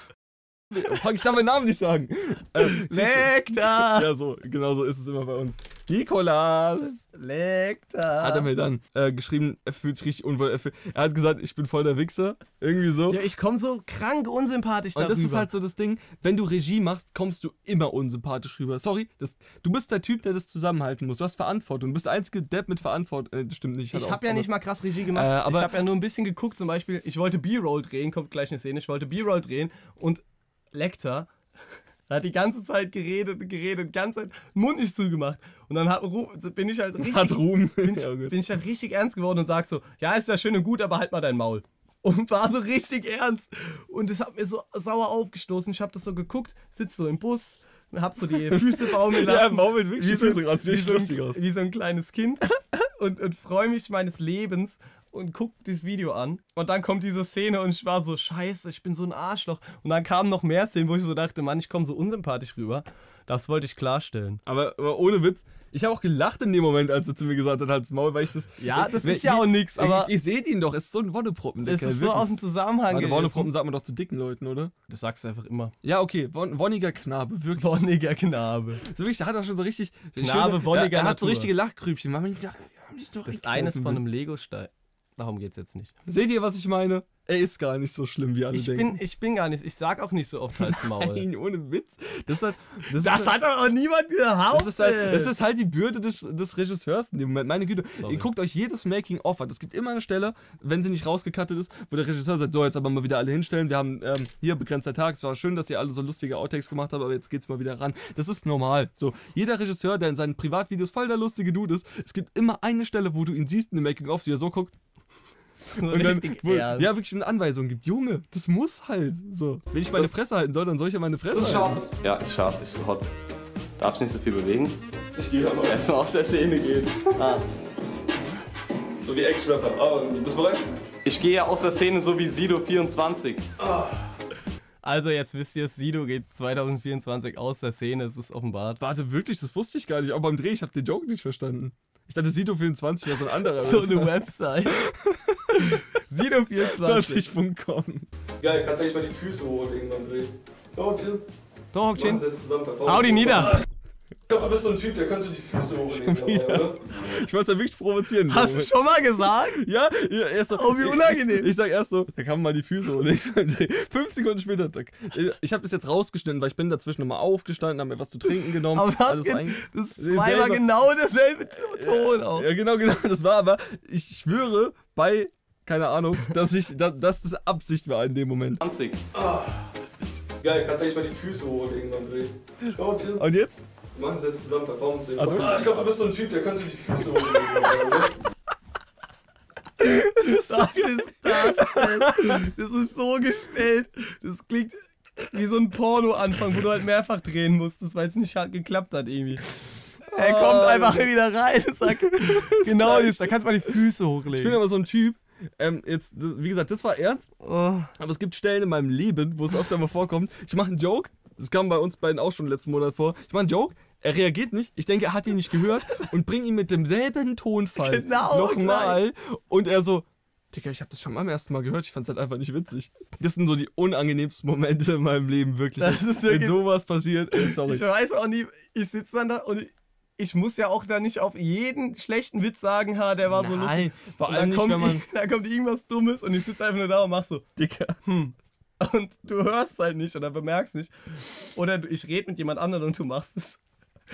Fuck, ich darf meinen Namen nicht sagen. Ähm, Lektar! ja, so, genau so ist es immer bei uns. Nikolas! Lektar! Hat er mir dann äh, geschrieben, er fühlt sich richtig unwohl. Er, fühlt, er hat gesagt, ich bin voll der Wichser. Irgendwie so. Ja, ich komme so krank unsympathisch Und darüber. das ist halt so das Ding, wenn du Regie machst, kommst du immer unsympathisch rüber. Sorry, das, du bist der Typ, der das zusammenhalten muss. Du hast Verantwortung. Du bist der einzige Depp mit Verantwortung. Äh, das stimmt nicht. Ich auch- habe ja nicht mal krass Regie gemacht. Äh, aber- ich habe ja nur ein bisschen geguckt, zum Beispiel, ich wollte B-Roll drehen, kommt gleich eine Szene, ich wollte B-Roll drehen und Lecter hat die ganze Zeit geredet und geredet, die ganze Zeit Mund nicht zugemacht. Und dann hat, bin ich halt richtig, Hat Ruhm. bin ich, Ja, bin ich halt richtig ernst geworden und sag so, ja, ist ja schön und gut, aber halt mal dein Maul. Und war so richtig ernst. Und das hat mir so sauer aufgestoßen. Ich habe das so geguckt, sitz so im Bus, hab so die Füße baumeln lassen. Ja, baumelt wirklich wie die so. Sieht wie, so lustig ein, aus. wie so ein kleines Kind und, und freue mich meines Lebens und guck dieses Video an. Und dann kommt diese Szene und ich war so, scheiße, ich bin so ein Arschloch. Und dann kamen noch mehr Szenen, wo ich so dachte, Mann, ich komme so unsympathisch rüber. Das wollte ich klarstellen. Aber, aber ohne Witz, ich habe auch gelacht in dem Moment, als er zu mir gesagt hat, halt's Maul, weil ich das. Ja, das ich, ist ja auch nix, aber Ich, ihr seht ihn doch, es ist so ein Wonneproppen. es ist so aus dem Zusammenhang gerissen. Wonneproppen sagt man doch zu dicken Leuten, oder? Das sagst du einfach immer. Ja, okay, won wonniger Knabe, wirklich. Wonniger Knabe. So wirklich, der hat auch schon so richtig. Knabe schöne- wonniger er, er hat so richtige Lachkrübchen. Mich doch Das eine ist von will. einem Lego-Stein. Darum geht's jetzt nicht. Seht ihr, was ich meine? Er ist gar nicht so schlimm, wie alle Ich denken. bin, ich bin gar nicht, ich sag auch nicht so oft als Maul. Nein, ohne Witz. Das halt, das Das hat doch auch niemand das behauptet. ist, halt, das ist halt die Bürde des, des Regisseurs in dem Moment. Meine Güte, Sorry. ihr guckt euch jedes Making-of an. Es gibt immer eine Stelle, wenn sie nicht rausgekattet ist, wo der Regisseur sagt, so, jetzt aber mal wieder alle hinstellen. Wir haben ähm, hier begrenzter Tag. Es war schön, dass ihr alle so lustige Outtakes gemacht habt, aber jetzt geht's mal wieder ran. Das ist normal. So, jeder Regisseur, der in seinen Privatvideos voll der lustige Dude ist, es gibt immer eine Stelle, wo du ihn siehst in dem Making-of, wie er so guckt. Und dann, wo, ja, wirklich eine Anweisung gibt. Junge, das muss halt. So. Wenn ich meine Fresse halten soll, dann soll ich ja meine Fresse Ist halten. scharf. Ja, ist scharf, ist hot. Darfst nicht so viel bewegen. Ich gehe aber erstmal aus der Szene gehen. Ah. So wie Ex-Rapper. Ah, bist du bereit? Ich gehe ja aus der Szene so wie Sido24. Also jetzt wisst ihr, Sido geht 2024 aus der Szene, es ist offenbart. Warte, wirklich? Das wusste ich gar nicht. Auch beim Dreh, ich habe den Joke nicht verstanden. Ich dachte, Sito24 wäre so ein anderer. So eine Website. Sido24. 20.com. Geil, kannst du eigentlich mal die Füße hochlegen beim Drehen. So, chill. Doch, Chin. Hau die nieder. Ich glaube, du bist so ein Typ, der kannst du die Füße hochlegen. aber, oder? Ich wollte es ja wirklich provozieren. Hast du schon mal gesagt? Ja, ja, erst so. Oh, wie unangenehm. Ich, ich sag erst so, da kann man mal die Füße holen. Fünf Sekunden später, zack. Ich habe das jetzt rausgeschnitten, weil ich bin dazwischen nochmal aufgestanden, habe mir was zu trinken genommen. Aber das, ein- das ist Selber- zweimal genau derselbe Ton auch. Ja, genau, genau. Das war aber, ich schwöre bei, keine Ahnung, dass ich, dass, dass das Absicht war in dem Moment. 20. Geil, kannst du eigentlich mal die Füße hochlegen Drehen. So, chill. Und jetzt? Machen Sie jetzt zusammen Performance. Ah, du- Ah, ich glaube, du bist so ein Typ, der kannst du die Füße hochlegen. Was ist das denn? Das ist so gestellt. Das klingt wie so ein Porno-Anfang, wo du halt mehrfach drehen musstest, weil es nicht geklappt hat irgendwie. Er kommt einfach wieder rein und sagt, genau das, da kannst du mal die Füße Ich bin hochlegen. aber so ein Typ, ähm, jetzt, das, wie gesagt, das war ernst, Oh, aber es gibt Stellen in meinem Leben, wo es öfter mal vorkommt. Ich mache einen Joke, das kam bei uns beiden auch schon letzten Monat vor. Ich mache einen Joke, er reagiert nicht, ich denke, er hat ihn nicht gehört und bringe ihn mit demselben Tonfall Genau nochmal und er so, Digga, ich habe das schon mal am ersten Mal gehört, ich fand's halt einfach nicht witzig. Das sind so die unangenehmsten Momente in meinem Leben, wirklich. Das ist Wenn wirklich- sowas passiert, ey, sorry. ich weiß auch nie, ich sitze dann da und ich muss ja auch da nicht auf jeden schlechten Witz sagen, ha, der war so lustig. Nein, vor allem nicht, kommt, wenn man... da kommt irgendwas Dummes und ich sitze einfach nur da und mach so, Digga. hm. Und du hörst halt nicht oder bemerkst nicht. Oder ich rede mit jemand anderem und du machst es.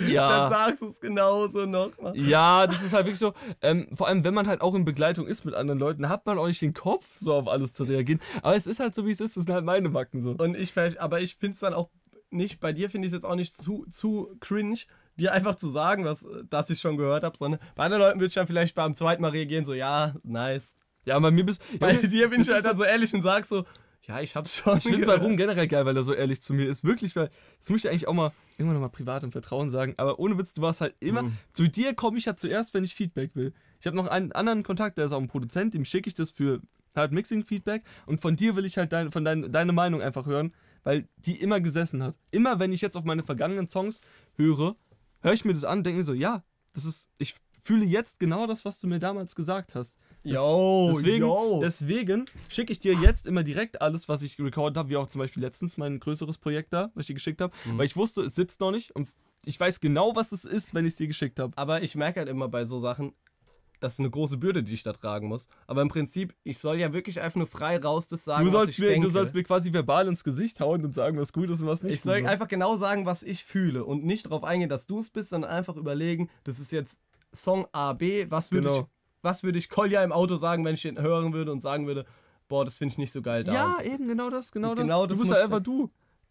Ja. Dann sagst du es genauso nochmal. Ja, das ist halt wirklich so, ähm, vor allem wenn man halt auch in Begleitung ist mit anderen Leuten, hat man auch nicht den Kopf, so auf alles zu reagieren. Aber es ist halt so, wie es ist, das sind halt meine Wacken so. Und ich, aber ich finde es dann auch nicht, bei dir finde ich es jetzt auch nicht zu, zu cringe, dir einfach zu sagen, was, dass ich schon gehört habe, sondern bei anderen Leuten würde ich dann vielleicht beim zweiten Mal reagieren, so, ja, nice. Ja, bei mir bist Bei ja, dir bin ich halt dann so ehrlich und sag so, ja, ich hab's schon Ich finde bei. Ruhm generell geil, weil er so ehrlich zu mir ist. Wirklich, weil, das muss ich eigentlich auch mal irgendwann nochmal privat im Vertrauen sagen. Aber ohne Witz, du warst halt immer. Mhm. Zu dir komme ich ja zuerst, wenn ich Feedback will. Ich habe noch einen anderen Kontakt, der ist auch ein Produzent, dem schicke ich das für halt Mixing-Feedback. Und von dir will ich halt dein, von dein, deine Meinung einfach hören, weil die immer gesessen hat. Immer wenn ich jetzt auf meine vergangenen Songs höre, höre ich mir das an und denke mir so, ja, das ist. Ich fühle jetzt genau das, was du mir damals gesagt hast. Yo, deswegen, yo. deswegen schicke ich dir jetzt immer direkt alles, was ich recorded habe, wie auch zum Beispiel letztens mein größeres Projekt da, was ich dir geschickt habe, Mhm. weil ich wusste, es sitzt noch nicht und ich weiß genau, was es ist, wenn ich es dir geschickt habe. Aber ich merke halt immer bei so Sachen, das ist eine große Bürde, die ich da tragen muss. Aber im Prinzip, ich soll ja wirklich einfach nur frei raus das sagen, Du was sollst, ich mir, denke. du sollst mir quasi verbal ins Gesicht hauen und sagen, was gut ist und was nicht ich soll ist. einfach genau sagen, was ich fühle und nicht darauf eingehen, dass du es bist, sondern einfach überlegen, das ist jetzt Song A, B, was würde Genau. Was würde ich Kolja im Auto sagen, wenn ich den hören würde und sagen würde, boah, das finde ich nicht so geil da. Ja, und, eben, genau das, genau Und das. genau du das bist muss ja einfach du.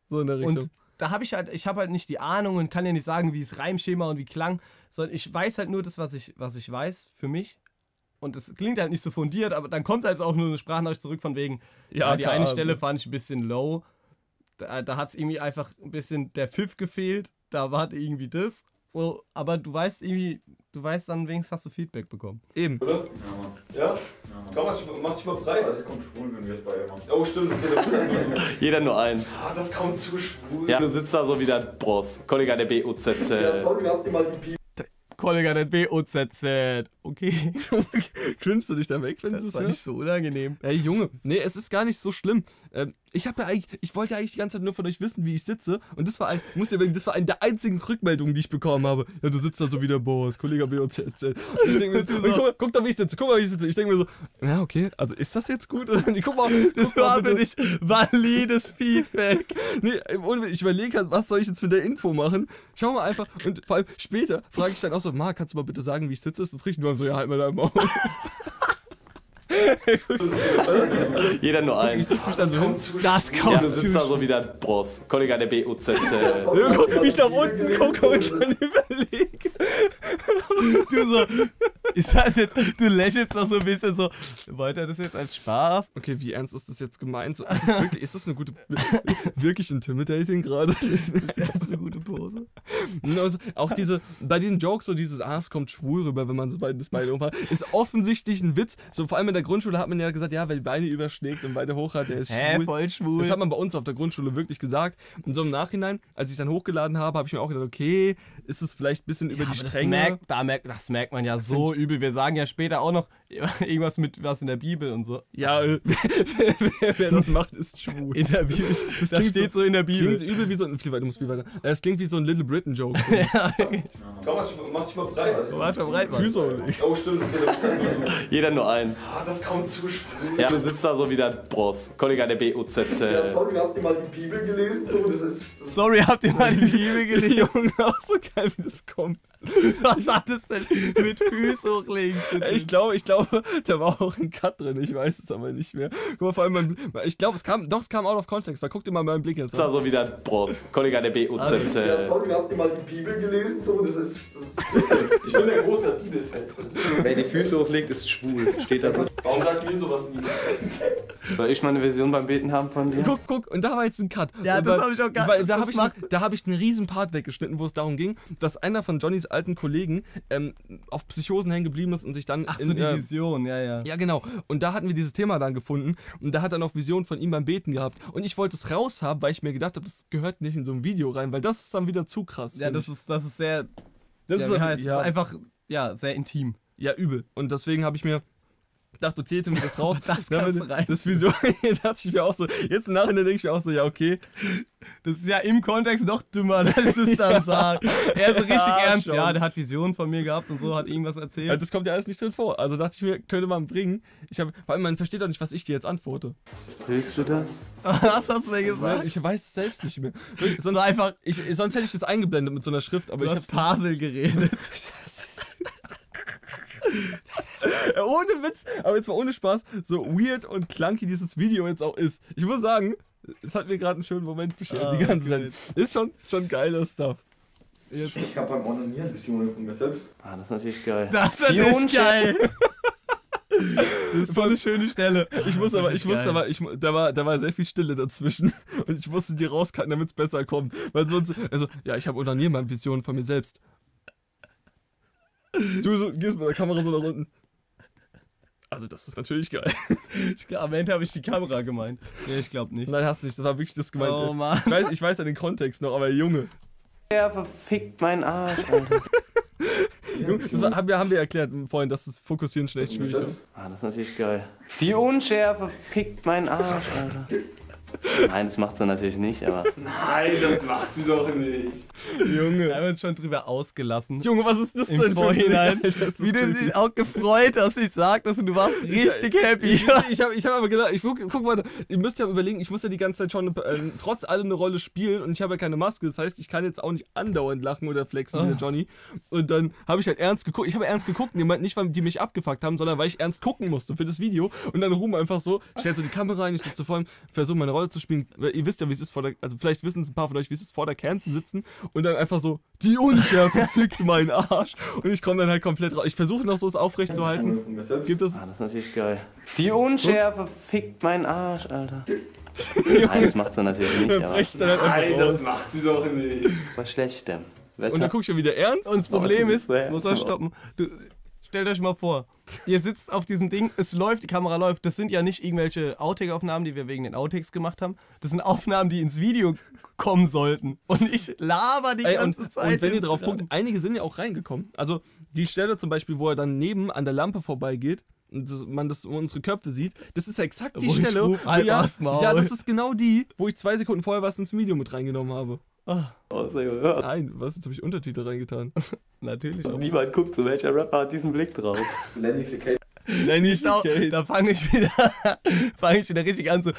So in der Richtung. und da habe ich halt, ich habe halt nicht die Ahnung und kann ja nicht sagen, wie es Reimschema und wie Klang, sondern ich weiß halt nur das, was ich, was ich weiß für mich. Und es klingt halt nicht so fundiert, aber dann kommt halt auch nur eine Sprachnachricht zurück von wegen, Ja, ja, die klar, eine also. Stelle fand ich ein bisschen low. Da, da hat es irgendwie einfach ein bisschen der Pfiff gefehlt. Da war irgendwie das. So, aber du weißt irgendwie, du weißt dann wenigstens hast du Feedback bekommen. eben. Ja? Komm, mach dich, mach dich mal breit. Das kommt schwul, wenn wir jetzt bei ihr machen. Oh, stimmt. Jeder nur ein. Ah, das kommt zu schwul. Ja, du sitzt da so wie der Bros. Kollege der BUZZ. sorry, habt ihr mal die Pi Kollega, das BOZZ. Okay. Grinst du dich da weg, wenn du Das das war hörst? nicht so unangenehm. Ey, Junge, nee, es ist gar nicht so schlimm. Ähm, ich habe ja eigentlich, ich wollte ja eigentlich die ganze Zeit nur von euch wissen, wie ich sitze. Und das war ein, muss dir überlegen, das war eine der einzigen Rückmeldungen, die ich bekommen habe. Ja, du sitzt da so wie der Boss, Kollege BOZ. Und ich denke mir, und guck, guck doch, wie ich sitze, guck mal, wie ich sitze. Ich denke mir so, ja, okay, also ist das jetzt gut? Nee, guck mal, Das guck mal war für dich valides Feedback. Nee, ich überlege halt, was soll ich jetzt mit der Info machen? Schau mal einfach. Und vor allem später frage ich dann auch so, Marc, kannst du mal bitte sagen, wie ich sitze? Ist das richtig? Und so, ja, halt mal deinen Maul. Jeder nur ein. Ich mich dann so. Das Ja, kommt du zu sitzt da so wie der Bros. Kollege der BUZZ. Ja, guck, wie ich nach unten gucke und dann überlege. Du so, ist das jetzt, du lächelst noch so ein bisschen so, wollt ihr das jetzt als Spaß? Okay, wie ernst ist das jetzt gemeint? So, ist, das wirklich, ist das eine gute, wirklich intimidating gerade? Das ist eine gute Pose. Also, auch diese, bei den Jokes, so dieses, ah, es kommt schwul rüber, wenn man so beide, das Beine umhat, ist offensichtlich ein Witz. So vor allem in der Grundschule hat man ja gesagt, ja, wer die Beine überschlägt und beide hoch hat, der ist Hä, schwul. voll schwul. Das hat man bei uns auf der Grundschule wirklich gesagt. Und so im Nachhinein, als ich es dann hochgeladen habe, habe ich mir auch gedacht, okay, ist es vielleicht ein bisschen über die Aber das merkt, da merkt, das merkt man ja so übel. Wir sagen ja später auch noch irgendwas mit was in der Bibel und so. ja, wer, wer, wer das macht, ist schwul. In der Bibel. Das, klingt steht so in der Klingt Bibel. übel wie so ein, viel weiter, du musst viel weiter. Es klingt wie so ein Little Britain Joke. Komm, mach dich, mach dich mal breit. Warte mal breit, Mann. Füße hochlegen. Oh, stimmt. Jeder nur ein. Ah, das kommt zu schwul. Ja, du sitzt da so wie der Bros. Kollege der BUZZ. Sorry, habt ihr mal die Bibel gelesen? So, das Sorry, habt ihr mal die Bibel gelesen? Junge, auch so geil, wie das kommt. Was hat das denn mit Füßen hochlegen zu tun? Ich glaube, ich glaube, da war auch ein Cut drin, ich weiß es aber nicht mehr. Guck mal, vor allem, mein, ich glaube, es kam, doch, es kam out of context, weil guck dir mal meinen Blick jetzt Sitzt da an. so wie der Bros. Kollege der BUZZ. sorry, habt ihr mal die Bibel gelesen? So, das ist, Ich bin ein großer Bibelfan. Wer die Füße hochlegt, ist schwul. Steht da so. Warum sagt ihr sowas nie? Soll ich mal eine Vision beim Beten haben von dir? Guck, guck, und da war jetzt ein Cut. Ja, Und das weil- hab ich auch gar- das Da habe ich, da hab ich einen riesen Part weggeschnitten, wo es darum ging, dass einer von Johnnys alten Kollegen ähm, auf Psychosen hängen geblieben ist und sich dann. Ach so, in, die äh, Vision, ja, ja. Ja, genau. Und da hatten wir dieses Thema dann gefunden. Und da hat er noch Visionen von ihm beim Beten gehabt. Und ich wollte es raushaben, weil ich mir gedacht habe, das gehört nicht in so ein Video rein, weil das ist dann wieder zu krass. Ja, das ich. ist, das ist sehr, das ja, ist, ja, das ist einfach, ja, sehr intim. ja, übel. Und deswegen habe ich mir gedacht, okay, tun wir das raus. Das du rein. Das Vision, da dachte ich mir auch so, jetzt im Nachhinein denke ich mir auch so, ja, okay. Das ist ja im Kontext noch dümmer, dass ich das dann sage. Er ist so richtig Ja, ernst. schon. Ja, der hat Visionen von mir gehabt und so, hat irgendwas Ja, erzählt. das kommt ja alles nicht drin vor. Also dachte ich mir, könnte man bringen. Ich habe, vor allem, man versteht doch nicht, was ich dir jetzt antworte. Willst du das? Was hast du denn gesagt? Ich weiß es selbst nicht mehr. Sonst, einfach, ich, sonst hätte ich das eingeblendet mit so einer Schrift, aber du ich hast habe Pasel geredet. Ja, ohne Witz, aber jetzt mal ohne Spaß, so weird und clunky dieses Video jetzt auch ist. Ich muss sagen, es hat mir gerade einen schönen Moment beschert, die Ah, ganze geil. Zeit. Ist schon, ist schon geiler Stuff. ich habe beim Onanieren Visionen von mir selbst. Ah, das ist natürlich geil. Das ist natürlich geil. Das ist so eine schöne Stelle. Ich muss aber, ich wusste aber, ich, da, war, da war sehr viel Stille dazwischen. Und ich musste die rauscutten, damit es besser kommt. Weil sonst, also, ja, ich habe unter mal Visionen von mir selbst. Du so, gehst mit der Kamera so nach unten. Also, das ist natürlich geil. Ich glaub, am Ende habe ich die Kamera gemeint. Nee, ich glaube nicht. Nein, hast du nicht, das war wirklich das gemeint. Oh Mann. Ich weiß, ich weiß ja den Kontext noch, aber Junge. Der verfickt meinen Arsch, Alter. Junge, das war, haben, wir, haben wir erklärt vorhin, dass das Fokussieren schon echt schwierig ist. Ah, das ist natürlich geil. Die Unschärfe fickt meinen Arsch, Alter. Nein, das macht sie natürlich nicht, aber. Nein, das macht sie doch nicht. Junge. Wir haben uns schon drüber ausgelassen. Junge, was ist das Im denn Vorhinein. Wie du dich auch gefreut hast, ich sag das und du warst richtig happy. Ich, ich habe ich hab aber gedacht, ich guck, guck mal, ihr müsst ja überlegen, ich muss ja die ganze Zeit schon äh, trotz allem eine Rolle spielen und ich habe ja keine Maske. Das heißt, ich kann jetzt auch nicht andauernd lachen oder flexen wie der Johnny. Und dann habe ich halt ernst geguckt. Ich habe ernst geguckt, jemand nicht, weil die mich abgefuckt haben, sondern weil ich ernst gucken musste für das Video. Und dann Ruhm einfach so, stellt so die Kamera ein, ich sitze vor ihm, versuche meine Rolle zu spielen. Ihr wisst ja, wie es ist vor der, also vielleicht wissen es ein paar von euch, wie es ist vor der Cam zu sitzen und dann einfach so, die Unschärfe fickt meinen Arsch. Und ich komme dann halt komplett raus. Ich versuche noch so es aufrecht zu halten. Gibt es Ah, das ist natürlich geil. Die Unschärfe fickt meinen Arsch, Alter. Nein, das macht sie natürlich nicht, dann aber. dann halt Nein, das macht sie doch nicht. Was Schlechtem. Und dann guck ich schon wieder ernst. Und das Problem ist, muss euch stoppen. Du, stellt euch mal vor, ihr sitzt auf diesem Ding, es läuft, die Kamera läuft. Das sind ja nicht irgendwelche Outtake-Aufnahmen, die wir wegen den Outtakes gemacht haben. Das sind Aufnahmen, die ins Video kommen sollten. Und ich laber die Ey, und, ganze Zeit. und wenn ihr drauf guckt, einige sind ja auch reingekommen. Also die Stelle zum Beispiel, wo er dann neben an der Lampe vorbeigeht und das, man das unsere Köpfe sieht, das ist ja exakt die Wo ich Stelle. ruf, wo halt ja, ja, das ist genau die, wo ich zwei Sekunden vorher was ins Video mit reingenommen habe. Oh, sehr gut. Ja. Nein, was? Jetzt habe ich Untertitel reingetan. Natürlich auch. Niemand guckt so, welcher Rapper hat diesen Blick drauf. Lenny. Nein, nicht Schau, da fange ich wieder, fange ich wieder richtig an, so,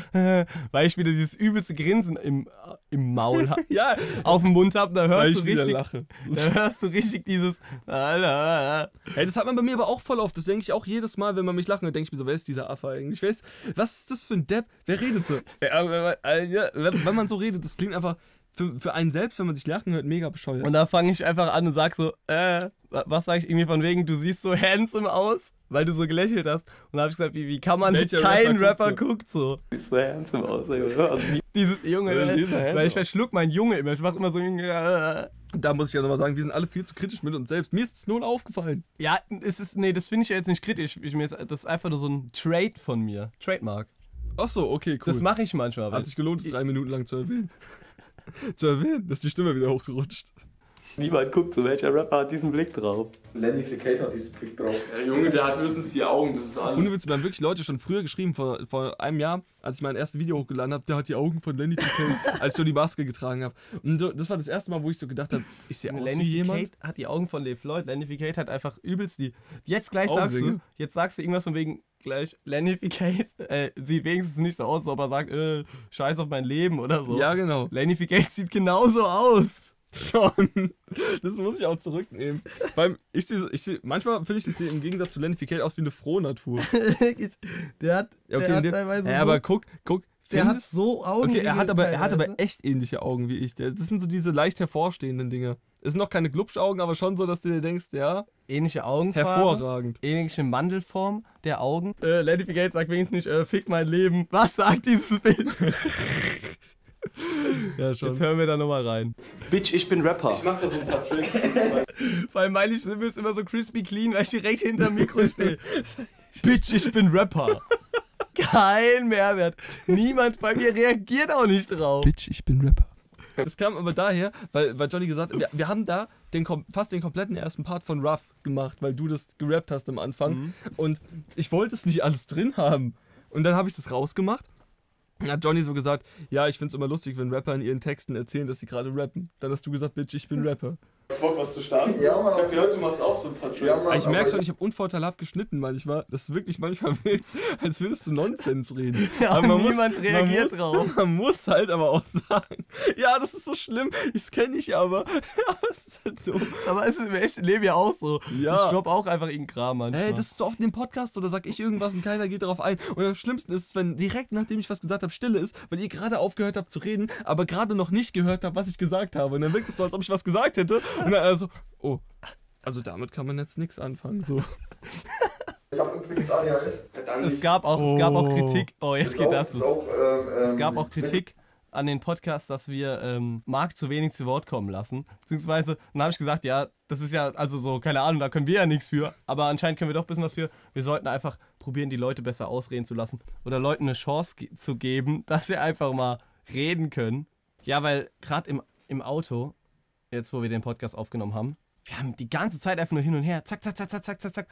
weil ich wieder dieses übelste Grinsen im, im Maul hab, Ja, auf dem Mund habe. Da hörst du richtig, lache. da hörst du richtig dieses. Hey, das hat man bei mir aber auch voll oft. Das denke ich auch jedes Mal, wenn man mich lachen hört, denke ich mir so, wer ist dieser Affe eigentlich? Wer ist, was ist das für ein Depp? Wer redet so? Wenn man so redet, das klingt einfach für, für einen selbst, wenn man sich lachen hört, mega bescheuert. Und da fange ich einfach an und sag so, äh, wa- was sag ich irgendwie von wegen, du siehst so handsome aus, weil du so gelächelt hast. Und da habe ich gesagt, wie, wie kann man, Welcher kein Rapper Rapper, guckt guckt so. Sieht so handsome aus, ey. Also, Dieses Junge, Ja, weil, siehst weil ich verschluck meinen Junge immer. Ich mach immer so, äh, Da muss ich ja nochmal sagen, wir sind alle viel zu kritisch mit uns selbst. Mir ist es null aufgefallen. ja, es ist, nee, das finde ich ja jetzt nicht kritisch. Ich, mir ist, das ist einfach nur so ein Trade von mir. Trademark. Ach so, okay, cool. Das mache ich manchmal. Hat sich gelohnt, es drei Minuten lang zu erwähnen. zu erwähnen, dass die Stimme wieder hochgerutscht. Niemand guckt so, welcher Rapper hat diesen Blick drauf. Lenny Ficate hat diesen Blick drauf. Der Junge, der hat höchstens die Augen, das ist Ohne alles. Witz, mir haben wirklich Leute schon früher geschrieben, vor, vor einem Jahr, als ich mein erstes Video hochgeladen habe, der hat die Augen von Lenny Ficate, als ich schon die Maske getragen habe. Und so, das war das erste Mal, wo ich so gedacht habe, ich sehe aus Lenny wie jemand. Ficate hat die Augen von Lev Floyd. Lenny Ficate hat einfach übelst die. Jetzt gleich sagst du, jetzt sagst du irgendwas von wegen gleich. Lenny äh, sieht wenigstens nicht so aus, als ob er sagt, äh, scheiß auf mein Leben oder so. Ja, genau. Lenny sieht genauso aus. Schon. Das muss ich auch zurücknehmen. Beim, ich seh, ich seh, manchmal finde ich, ich sehe im Gegensatz zu Lenny Ficate aus wie eine Frohnatur. der hat, Ja, okay, der hat der, teilweise ja, so, aber guck, guck. der hat so Augen. Okay, er hat, aber, er hat aber echt ähnliche Augen wie ich. Der- Das sind so diese leicht hervorstehenden Dinge. Es sind noch keine Glubschaugen, aber schon so, dass du dir denkst, ja, ähnliche Augenfarbe. hervorragend. Ähnliche Mandelform der Augen. Äh, Lenny Ficate sagt wenigstens nicht, äh, fick mein Leben. Was sagt dieses Bild? Ja, Jetzt hören wir da nochmal rein. Bitch, ich bin Rapper. Ich mach da so ein paar Tricks. Vor allem meine Stimme ist immer so crispy clean, weil ich direkt hinterm Mikro stehe. Bitch, ich bin Rapper. Kein Mehrwert. Niemand bei mir reagiert auch nicht drauf. Bitch, ich bin Rapper. Das kam aber daher, weil, weil Johnny gesagt hat, wir, wir haben da den, fast den kompletten ersten Part von Ruff gemacht, weil du das gerappt hast am Anfang. Und ich wollte es nicht alles drin haben. Und dann habe ich das rausgemacht. Hat Johnny so gesagt, ja, ich find's immer lustig, wenn Rapper in ihren Texten erzählen, dass sie gerade rappen. Dann hast du gesagt, Bitch, ich bin Rapper. Hast Bock, was zu starten? Ja, Mann. Ich hab gehört, du machst auch so ein paar Tricks. Ja, Mann. Ich merke schon, ich habe unvorteilhaft geschnitten manchmal. Das ist wirklich manchmal wirkt, als würdest du Nonsens reden. Ja, Aber niemand reagiert muss, drauf. Man muss halt aber auch sagen, ja, das ist so schlimm, das kenne ich aber. aber es ist halt so. Aber es ist im echten Leben ja auch so. Ja. Ich droppe auch einfach irgendeinen Kram manchmal. Hey, das ist so oft in dem Podcast oder sag ich irgendwas und keiner geht darauf ein. Und am schlimmsten ist es, wenn direkt nachdem ich was gesagt habe, Stille ist, weil ihr gerade aufgehört habt zu reden, aber gerade noch nicht gehört habt, was ich gesagt habe. Und dann wirkt es so, als ob ich was gesagt hätte. Und dann also, oh, also damit kann man jetzt nichts anfangen. So. Ich habe übrigens ADHS. es, gab auch, es gab auch Oh. Kritik. Oh, jetzt Ist geht auch- das los. auch, ähm, ähm, Es gab auch Kritik an den Podcast, dass wir ähm, Marc zu wenig zu Wort kommen lassen. Beziehungsweise, dann habe ich gesagt, ja, das ist ja, also so, keine Ahnung, da können wir ja nichts für. Aber anscheinend können wir doch ein bisschen was für. Wir sollten einfach probieren, die Leute besser ausreden zu lassen. Oder Leuten eine Chance ge zu geben, dass sie einfach mal reden können. Ja, weil gerade im, im Auto, jetzt wo wir den Podcast aufgenommen haben, wir haben die ganze Zeit einfach nur hin und her, zack, zack, zack, zack, zack, zack, zack.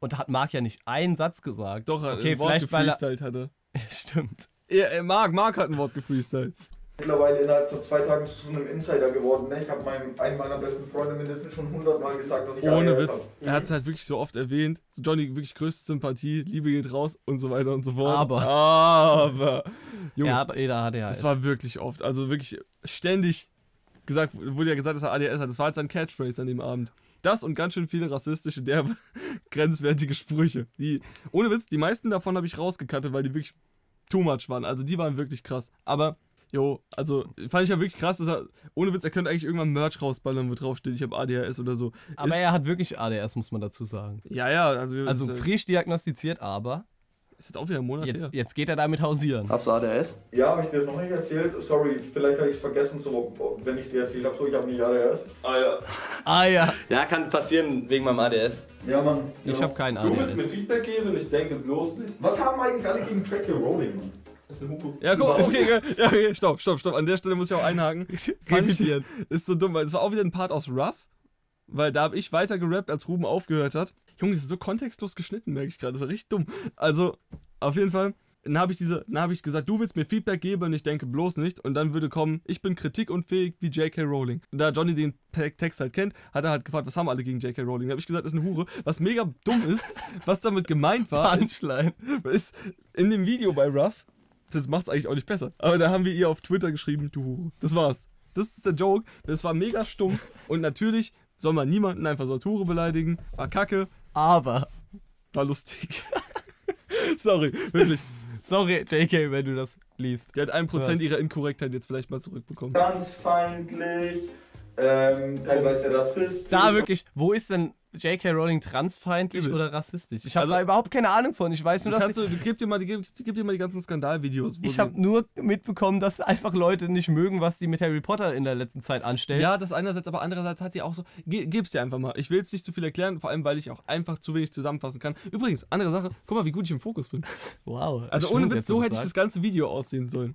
Und da hat Marc ja nicht einen Satz gesagt. Doch, okay, ein Wort vielleicht weil er, hatte. Stimmt. Ja, äh, Marc, Marc hat ein Wort gefreestylt. Mittlerweile innerhalb von zwei Tagen zu einem Insider geworden. Ne? Ich habe meinem einen meiner besten Freunde mindestens schon hundertmal gesagt, dass ich Ohne Witz. hab. Er hat es halt wirklich so oft erwähnt. So Johnny, wirklich größte Sympathie, Liebe geht raus und so weiter und so fort. Aber. Aber. Junge, Er hat, jeder hat ja. das war wirklich oft. Also wirklich ständig gesagt, wurde ja gesagt, dass er ADS hat. Das war halt sein Catchphrase an dem Abend. Das und ganz schön viele rassistische, derbe, grenzwertige Sprüche. Die, ohne Witz, die meisten davon habe ich rausgekattet, weil die wirklich too much waren. Also die waren wirklich krass. Aber, jo, also fand ich ja wirklich krass, dass er, ohne Witz, er könnte eigentlich irgendwann Merch rausballern, wo draufsteht, ich habe ADHS oder so. aber ist, er hat wirklich ADS, muss man dazu sagen. Ja, ja, also, Also ist, frisch diagnostiziert, aber ist jetzt auch wieder ein Monat her. jetzt, jetzt geht er damit hausieren. Hast du ADS? Ja, habe ich dir das noch nicht erzählt? Sorry, vielleicht habe ich es vergessen, so, wenn ich dir erzählt habe, so ich habe nicht ADHS. Ah ja. Ah ja. Ja, kann passieren wegen meinem ADS. Ja, Mann. Ich ja. habe keinen Du willst mir ADS. Feedback geben? Ich denke bloß nicht. Was haben eigentlich alle gegen Track Rolling, Mann? Das ist eine Hupe. Ja, guck, okay, ja, okay, stopp, stopp, stopp. An der Stelle muss ich auch einhaken. Fand ich, ist so dumm, weil es war auch wieder ein Part aus Rough, weil da habe ich weiter gerappt, als Ruben aufgehört hat. Junge, das ist so kontextlos geschnitten, merke ich gerade. Das ist richtig dumm. Also, auf jeden Fall, dann habe ich diese, dann habe ich gesagt, du willst mir Feedback geben und ich denke bloß nicht. Und dann würde kommen, ich bin kritikunfähig wie J.K. Rowling. Und da Johnny den Te Text halt kennt, hat er halt gefragt, was haben alle gegen J.K. Rowling? Da habe ich gesagt, das ist eine Hure. Was mega dumm ist, was damit gemeint war, ist, ist in dem Video bei Ruff, das macht es eigentlich auch nicht besser, aber da haben wir ihr auf Twitter geschrieben, du Hure. Das war's. Das ist der Joke. Das war mega stumpf. Und natürlich soll man niemanden einfach so als Hure beleidigen. War kacke, Aber, war lustig. Sorry, wirklich. sorry, JK, wenn du das liest. Die hat ein Prozent Was? ihrer Inkorrektheit jetzt vielleicht mal zurückbekommen. Ganz feindlich, ähm, teilweise rassistisch. Da wirklich, wo ist denn J.K. Rowling transfeindlich Übel. oder rassistisch? Ich habe Also- da überhaupt keine Ahnung von. Ich weiß nur, dass du, du gib dir mal, die- gib, gib dir mal die ganzen Skandalvideos. ich habe nur mitbekommen, dass einfach Leute nicht mögen, was die mit Harry Potter in der letzten Zeit anstellen. Ja, das einerseits, aber andererseits hat sie auch so. Ge gib's dir einfach mal. Ich will jetzt nicht zu viel erklären, vor allem, weil ich auch einfach zu wenig zusammenfassen kann. Übrigens, andere Sache, guck mal, wie gut ich im Fokus bin. Wow. Also ohne Witz, so hätte ich das ganze Video aussehen sollen.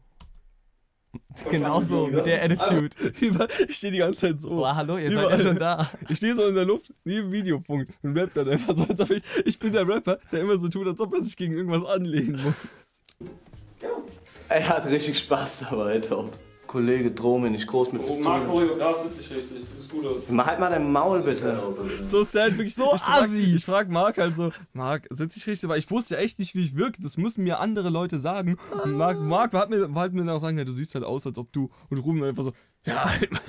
Genau so, mit der Attitude. Über- ich stehe die ganze Zeit so. Boah, hallo, ihr seid ja schon da. Ich stehe so in der Luft, neben Videopunkt und rapp dann einfach so, als ob ich. Ich bin der Rapper, der immer so tut, als ob er sich gegen irgendwas anlegen muss. Er hat richtig Spaß dabei, top. Kollege, droh mir nicht groß mit Oh, Marc Pistolen. Choreograf sitzt sich richtig. Das sieht gut aus. Halt mal dein Maul, bitte. So sad, wirklich So ich frag, assi. Ich frag Marc halt so, Marc, sitz ich richtig, aber ich wusste ja echt nicht, wie ich wirke. Das müssen mir andere Leute sagen. Und Marc, Marc hat mir, hat mir dann auch sagen, ja, du siehst halt aus, als ob du. Und Ruben einfach so, ja, halt mal.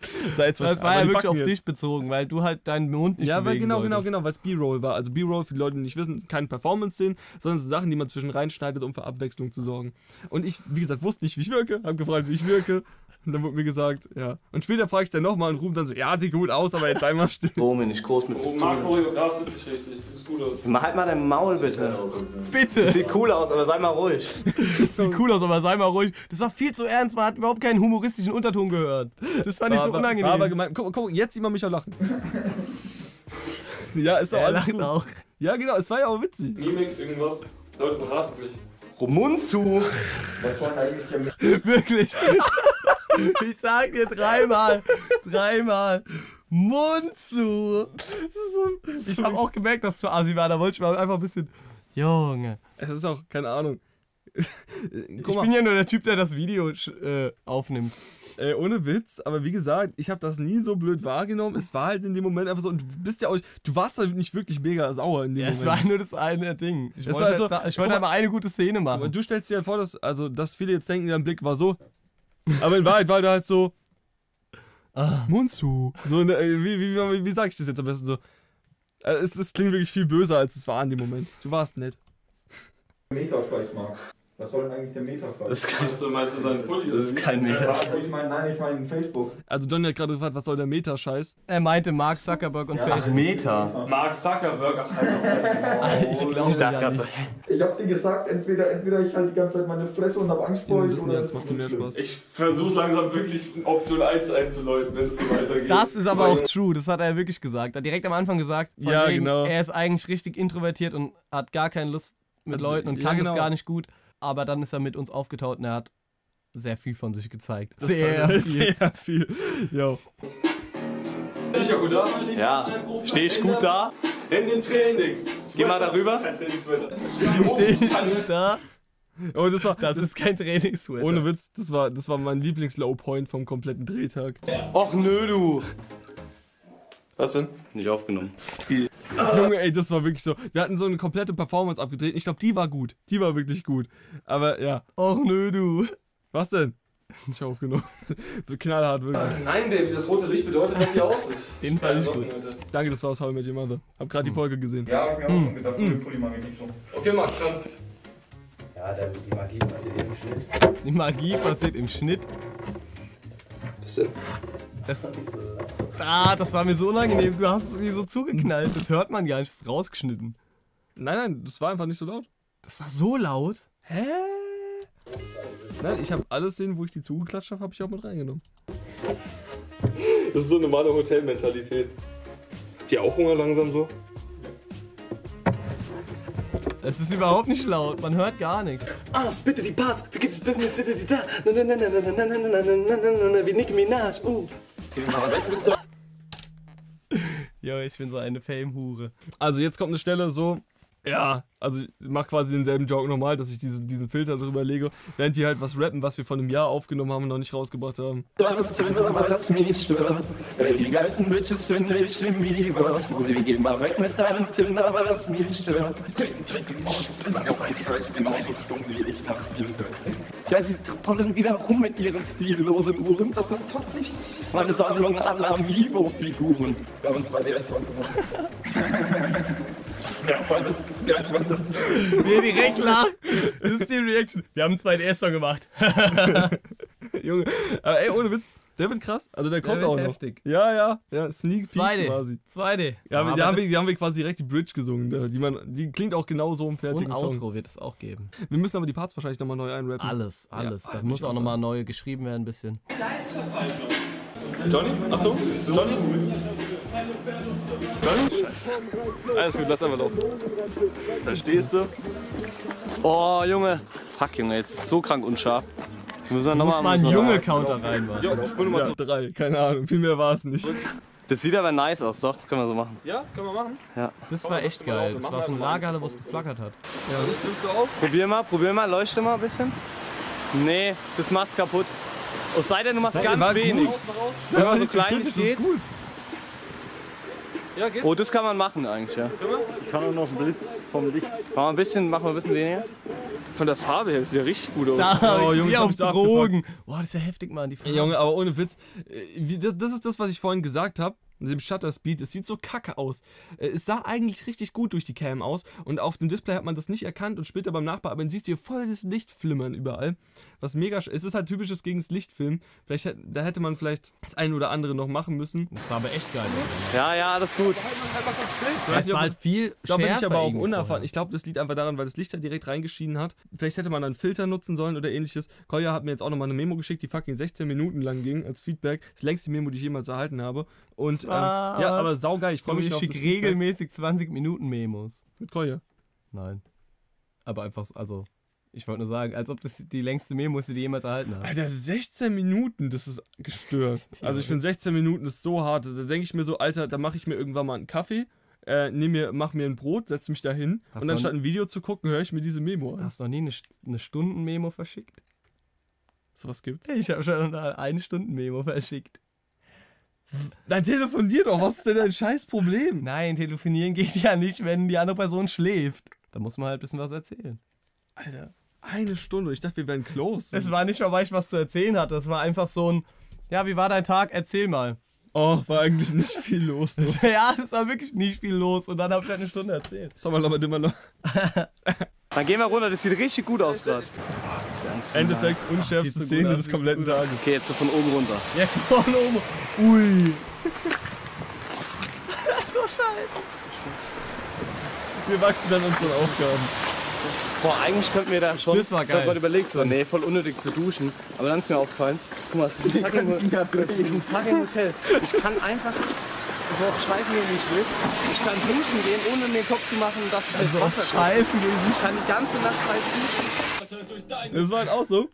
Sei jetzt Das war aber ja wirklich auf jetzt. dich bezogen, weil du halt deinen Mund nicht Ja, weil genau, genau, solltest. genau, weil es B-Roll war. Also B-Roll, für die Leute, die nicht wissen, sind keine Performance-Szenen, sondern so Sachen, die man zwischen reinschneidet, um für Abwechslung zu sorgen. Und ich, wie gesagt, wusste nicht, wie ich wirke, hab gefragt, wie ich wirke. Und dann wurde mir gesagt, ja. Und später frage ich dann nochmal und Ruben dann so, ja, sieht gut aus, aber jetzt einmal still. Droh mir nicht groß mit Oh, Marc Pistolen. Choreograf sitzt sich richtig. Sieht gut aus. Halt mal dein Maul, bitte. Bitte! Sieht cool aus, aber sei mal ruhig. Sieht cool aus, aber sei mal ruhig. Das war viel zu ernst, man hat überhaupt keinen humoristischen Unterton gehört. Das fand ich so War- unangenehm. War aber gemeint, guck, guck, jetzt sieht man mich auch lachen. ja, ist doch er alles lacht gut. auch. Ja, genau, es war ja auch witzig. Mimik, irgendwas. Leute, beratet mich. Mund zu. Was wollen eigentlich der Wirklich. ich sag dir dreimal. Dreimal. Mund zu. So, ich habe auch gemerkt, dass es zu assi war. Da wollte ich mal einfach ein bisschen. Junge. Es ist auch, keine Ahnung. Guck ich mal, bin ja nur der Typ, der das Video äh, aufnimmt. Ey, ohne Witz, aber wie gesagt, ich habe das nie so blöd wahrgenommen. Es war halt in dem Moment einfach so, und du bist ja auch, du warst halt nicht wirklich mega sauer in dem Es Moment. war nur das eine Ding. Ich Es wollte, war also- da, ich wollte mal- aber eine gute Szene machen. du stellst dir halt vor, dass, also, dass viele jetzt denken, dein Blick war so, aber in Wahrheit war der halt so, Ah. Mund zu. So, ne, äh, wie, wie, wie, wie sag ich das jetzt am besten so? Äh, Es, es klingt wirklich viel böser, als es war in dem Moment. Du warst nett. Metascheiß mag? Was soll denn eigentlich der Metascheiß? Das ist kein, Meinst du, meinst du seinen Pulli? das ist kein Meter. Ich meine, nein, ich meine Facebook. Also Johnny hat gerade gefragt, was soll der Meta-Scheiß? Er meinte Mark Zuckerberg und Ja. Facebook. Meter. Mark Zuckerberg. Ach, halt Ich doch. glaube Ich dachte ja gerade so? Ich hab dir gesagt, entweder, entweder ich halte die ganze Zeit meine Fresse und hab Angst vor euch ja, es es macht viel mehr. Spaß. Ich versuche langsam wirklich Option 1 einzuläuten, wenn es so weitergeht. Das ist aber auch true, das hat er wirklich gesagt. Er hat direkt am Anfang gesagt, von Ja, wegen, genau. er ist eigentlich richtig introvertiert und hat gar keine Lust mit Also, Leuten und ja, kann genau. das gar nicht gut. Aber dann ist er mit uns aufgetaut und er hat sehr viel von sich gezeigt. Das Sehr viel. Sehr viel. Jo. Stehe ich ja gut da? Ja. Stehe ich gut da? In den Trainings. Geh mal darüber. Stehe ich gut da? Oh, das war, Das ist kein Trainingssweater. ohne Witz, das war, das war mein Lieblings-Low-Point vom kompletten Drehtag. Och nö, du. Was denn? Nicht aufgenommen. Junge, ey, das war wirklich so. Wir hatten so eine komplette Performance abgedreht. Ich glaube, die war gut. Die war wirklich gut. Aber ja. Och nö, du. Was denn? Nicht aufgenommen. so knallhart wirklich. Nein, Davy, das rote Licht bedeutet, dass sie aus ist. Den fand ich gut. Danke, das war aus How I Met Your Mother. Hab gerade die Folge gesehen. Ja, hab ich mir auch schon gedacht, hm. Pulli mag ich nicht so. Okay, Marc, kannst. Ja, da, die Magie passiert im Schnitt. Die Magie passiert im Schnitt. Was denn? Das. Ah, das war mir so unangenehm. Du hast die so zugeknallt. Das hört man gar nicht. Das ist rausgeschnitten. Nein, nein, das war einfach nicht so laut. Das war so laut. Hä? Nein, ich habe alles sehen, wo ich die zugeklatscht habe, habe ich auch mit reingenommen. Das ist so eine normale Hotelmentalität. Habt ihr auch Hunger langsam so? Es ist überhaupt nicht laut. Man hört gar nichts. Ah, bitte die Parts. Wie geht das Business? Da. Na, na, na, na, na, na, na, na, na, na, na, na, wie Nicki Minaj. Uh. Jo, ich bin so eine Fame-Hure. Also jetzt kommt eine Stelle so, ja, also ich mach quasi denselben Joke nochmal, dass ich diesen, diesen Filter drüber lege, während die halt was rappen, was wir vor einem Jahr aufgenommen haben und noch nicht rausgebracht haben. Lass mich stören. Die geilsten Bitches finde ich im Universe. Bruder, gehen mal weg mit deinem Tinder, aber lass mich stören. genauso stumm wie ich nach Ja, sie pollen wieder rum mit ihren stillosen Uhren. Das ist doch nichts. Meine Sammlung an Amiibo-Figuren. Wir haben uns zwei DS-Song Ja, Mann, das, ja, Mann, das. Wer direkt lacht, das ist die Reaction. Wir haben einen 2DS-Song gemacht. Junge, aber ey, ohne Witz, der wird krass. Also der kommt wird auch noch. heftig. Ja, ja, ja, Sneak Peek 2D. quasi. 2D. Ja, Aber die, haben wir, die haben wir quasi direkt die Bridge gesungen, da, die, man, die klingt auch genauso im fertigen und Song. Outro wird es auch geben. Wir müssen aber die Parts wahrscheinlich nochmal neu einrappen. Alles, alles. Ja, da würd muss auch nochmal neu geschrieben werden, ein bisschen. Johnny? Achtung, Johnny? Johnny? Alles gut, lass einfach laufen. Da stehst du. Oh, Junge. Fuck, Junge, jetzt ist es so krank unscharf. Muss Muss nochmal mal ein Junge-Counter reinmachen. Ja, spul mal Ja, zu. drei, keine Ahnung, viel mehr war es nicht. Das sieht aber nice aus, doch, das können wir so machen. Ja, können wir machen. Das war echt geil. Das war so eine Lagerhalle, wo es geflackert hat. Du auf? Probier mal, probier mal, leuchte mal ein bisschen. Nee, das macht's kaputt. Es sei denn, du machst ganz war wenig. gut. Wenn man so klein ist geht. gut. Ja, geht's? Oh, das kann man machen eigentlich, ja. Kann auch noch ein Blitz vom Licht. Machen wir ein bisschen, machen wir ein bisschen weniger. Von der Farbe her, das sieht ja richtig gut aus. Da, Oh, Junge, auf ich Drogen. Boah, das ist ja heftig, Mann. Die Farbe. Junge, aber ohne Witz, äh, das, ist das, was ich vorhin gesagt habe. Mit dem Shutter Speed, es sieht so kacke aus. Äh, Es sah eigentlich richtig gut durch die Cam aus und auf dem Display hat man das nicht erkannt und später beim Nachbearbeiten siehst du hier voll das Licht flimmern überall. Was mega, es ist halt typisches gegen das Lichtfilm. Vielleicht hätte, da hätte man vielleicht das eine oder andere noch machen müssen. Das sah aber echt geil aus. Ja, ja, alles gut. Es war halt viel Da bin ich aber auch unerfahren. Ich glaube, das liegt einfach daran, weil das Licht da direkt reingeschienen hat. Vielleicht hätte man einen Filter nutzen sollen oder ähnliches. Kolja hat mir jetzt auch nochmal eine Memo geschickt, die fucking 16 Minuten lang ging als Feedback. Das längste Memo, die ich jemals erhalten habe. Und ähm, Was? ja, aber saugeil. Ich freue mich ich schicke regelmäßig 20 Minuten Memos. mit Kolja. Nein. Aber einfach, so- also, ich wollte nur sagen, als ob das die längste Memo ist, die du jemals erhalten hast. Alter, 16 Minuten, das ist gestört. Also ich finde 16 Minuten ist so hart. Da denke ich mir so, Alter, da mache ich mir irgendwann mal einen Kaffee, äh, nehm mir, mach mir ein Brot, setze mich da hin und anstatt ein Video zu gucken, höre ich mir diese Memo an. Hast du noch nie eine, eine Stunden-Memo verschickt? Sowas gibt's. Ich habe schon eine eine Stunden-Memo verschickt. Dann telefonier doch, was ist denn dein scheiß Problem? Nein, telefonieren geht ja nicht, wenn die andere Person schläft. Da muss man halt ein bisschen was erzählen. Alter, eine Stunde. Ich dachte, wir wären close. Es war nicht mal, weil ich was zu erzählen hatte. Das war einfach so ein, ja, wie war dein Tag? Erzähl mal. oh, war eigentlich nicht viel los. So. ja, es war wirklich nicht viel los. Und dann habe ich halt eine Stunde erzählt. Sag mal, aber immer noch. Dann gehen wir runter, das sieht richtig gut aus gerade. Endeffekt sieht unschärfste Szene aus, des kompletten Tages. Okay, jetzt so von oben runter. Jetzt von oben. Ui. so scheiße. Wir wachsen dann unseren Aufgaben. Boah, eigentlich könnten wir da schon. Das war Ich hab geil. überlegt, so, nee, voll unnötig zu duschen. Aber dann ist mir aufgefallen, guck mal, das ist ein fucking, das ist ein fucking Hotel. Ich kann einfach, ich brauch scheißen gehen, wie ich will. Ich kann duschen gehen, ohne mir den Kopf zu machen, dass es jetzt So auf Wasser. Scheißen gehen. Ich kann die ganze Nacht heiß duschen. Das war halt auch so.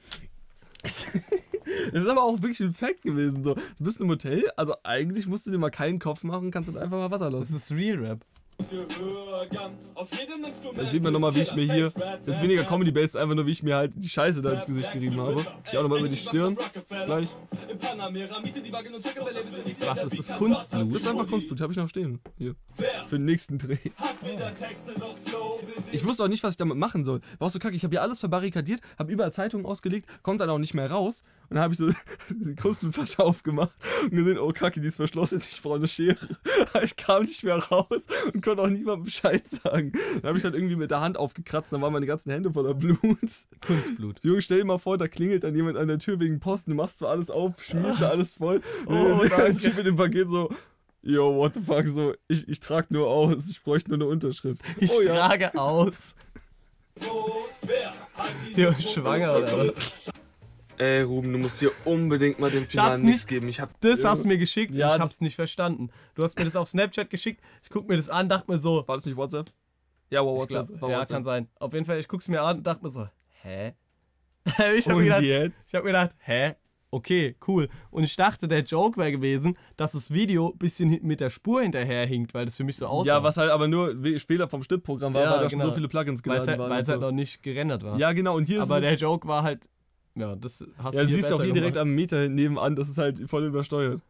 Das ist aber auch wirklich ein Fact gewesen. So. Du bist im Hotel, also eigentlich musst du dir mal keinen Kopf machen, kannst dann einfach mal Wasser Das lassen. ist Real Rap. Da sieht man nochmal, wie ich mir hier, jetzt weniger Comedy Base, einfach nur, wie ich mir halt die Scheiße da ins Gesicht gerieben habe. Auch nochmal über die Stirn. Gleich. Was ist das Kunstblut? Das ist einfach Kunstblut, habe ich noch stehen. Hier. Für den nächsten Dreh. Ich wusste auch nicht, was ich damit machen soll. War auch so kacke. Ich habe hier alles verbarrikadiert, habe überall Zeitungen ausgelegt, kommt dann auch nicht mehr raus. Und dann habe ich so die Kunstblutflasche aufgemacht und gesehen, oh kacke, die ist verschlossen, ich brauche eine Schere. Ich kam nicht mehr raus und konnte auch niemandem Bescheid sagen. Dann habe ich halt irgendwie mit der Hand aufgekratzt, dann waren meine ganzen Hände voller Blut. Kunstblut. Junge, stell dir mal vor, da klingelt dann jemand an der Tür wegen Posten, du machst zwar alles auf, schmierst da alles voll. Oh, der danke. Typ mit dem Paket so, yo, what the fuck, so, ich, ich trage nur aus, ich bräuchte nur eine Unterschrift. Ich oh, ja. trage aus. Ja, schwanger oder was? Ey, Ruben, du musst dir unbedingt mal den finalen Mix nicht- geben. Ich hab. Das hast du mir geschickt Ja, und ich hab's nicht verstanden. Du hast mir das auf Snapchat geschickt, ich guck mir das an, dachte mir so, War das nicht WhatsApp? Ja, war WhatsApp. glaub, war ja, WhatsApp. kann sein. Auf jeden Fall, ich guck's mir an und dachte mir so, hä? ich hab Und mir gedacht, jetzt? ich hab mir gedacht, hä? Okay, cool. Und ich dachte, der Joke wäre gewesen, dass das Video ein bisschen mit der Spur hinterherhinkt, weil das für mich so aussah. Ja, was halt aber nur Fehler vom Schnittprogramm war, Ja, weil da genau. schon so viele Plugins Weil es geladen halt, waren. weil's und halt so. noch nicht gerendert war. ja, genau, und hier Aber ist der Joke war halt, ja, das hast ja, du hier siehst du auch hier direkt am Meter nebenan, das ist halt voll übersteuert.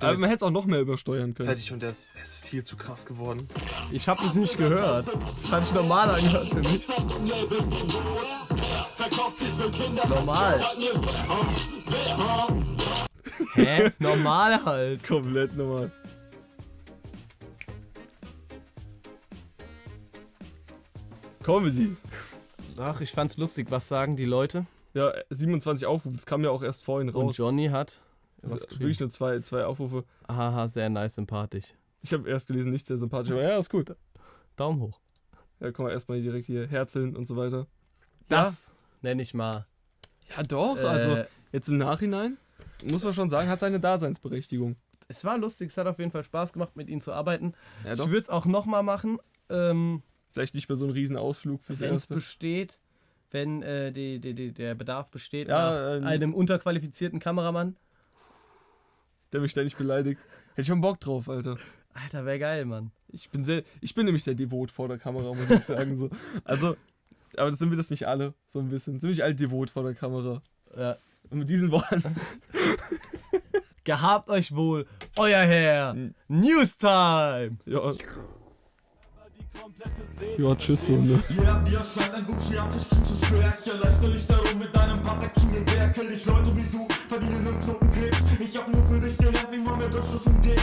Aber man hätte es auch noch mehr übersteuern können. Fertig und der ist, der ist viel zu krass geworden. Ich hab das nicht gehört. Das hat sich normal angehört für mich. Normal. Hä? Normal halt. Komplett normal. Comedy. Ach, ich fand's lustig. Was sagen die Leute? Ja, 27 Aufrufe, das kam ja auch erst vorhin Und raus. Johnny hat. Was wirklich nur zwei, zwei Aufrufe. Haha, sehr nice, sympathisch. Ich habe erst gelesen, nicht sehr sympathisch, aber ja, ist gut. Daumen hoch. Ja, komm mal erstmal direkt hier herzeln und so weiter. Das nenne ich mal. Ja, doch, Äh, also jetzt im Nachhinein muss man schon sagen, hat seine Daseinsberechtigung. Es war lustig, es hat auf jeden Fall Spaß gemacht, mit ihnen zu arbeiten. Ja, ich würde es auch nochmal machen, ähm, Vielleicht nicht mehr so ein Riesenausflug fürs wenn es besteht, wenn äh, die, die, die, der Bedarf besteht Ja, nach ähm, einem unterqualifizierten Kameramann. Der mich ständig beleidigt. Hätte ich schon Bock drauf, Alter. Alter, wäre geil, Mann. Ich bin sehr, ich bin nämlich sehr devot vor der Kamera, muss ich sagen. So. Also, aber das sind wir das nicht alle, so ein bisschen. Ziemlich alt devot vor der Kamera. Ja. Und mit diesen Worten. Gehabt euch wohl, euer Herr. Newstime. Ja. Ja, tschüss, ne? Yeah, dir scheint ein Gucci-Antisch zu schwer. Ich erleichter dich darum mit deinem. Kill ich Leute wie du, verdiene Lymphknotenkrebs. Ich hab nur für dich gelernt, wie man mit Durchschuss umgeht.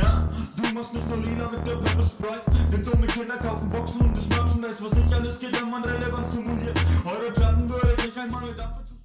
Ja, du machst nicht nur lila mit der Purple Sprite. Denn dumme Kinder kaufen Boxen und das Merchandise, was nicht alles geht, wenn man Relevanz simuliert. Eure Platten würde ich einmal mit Dampfe zu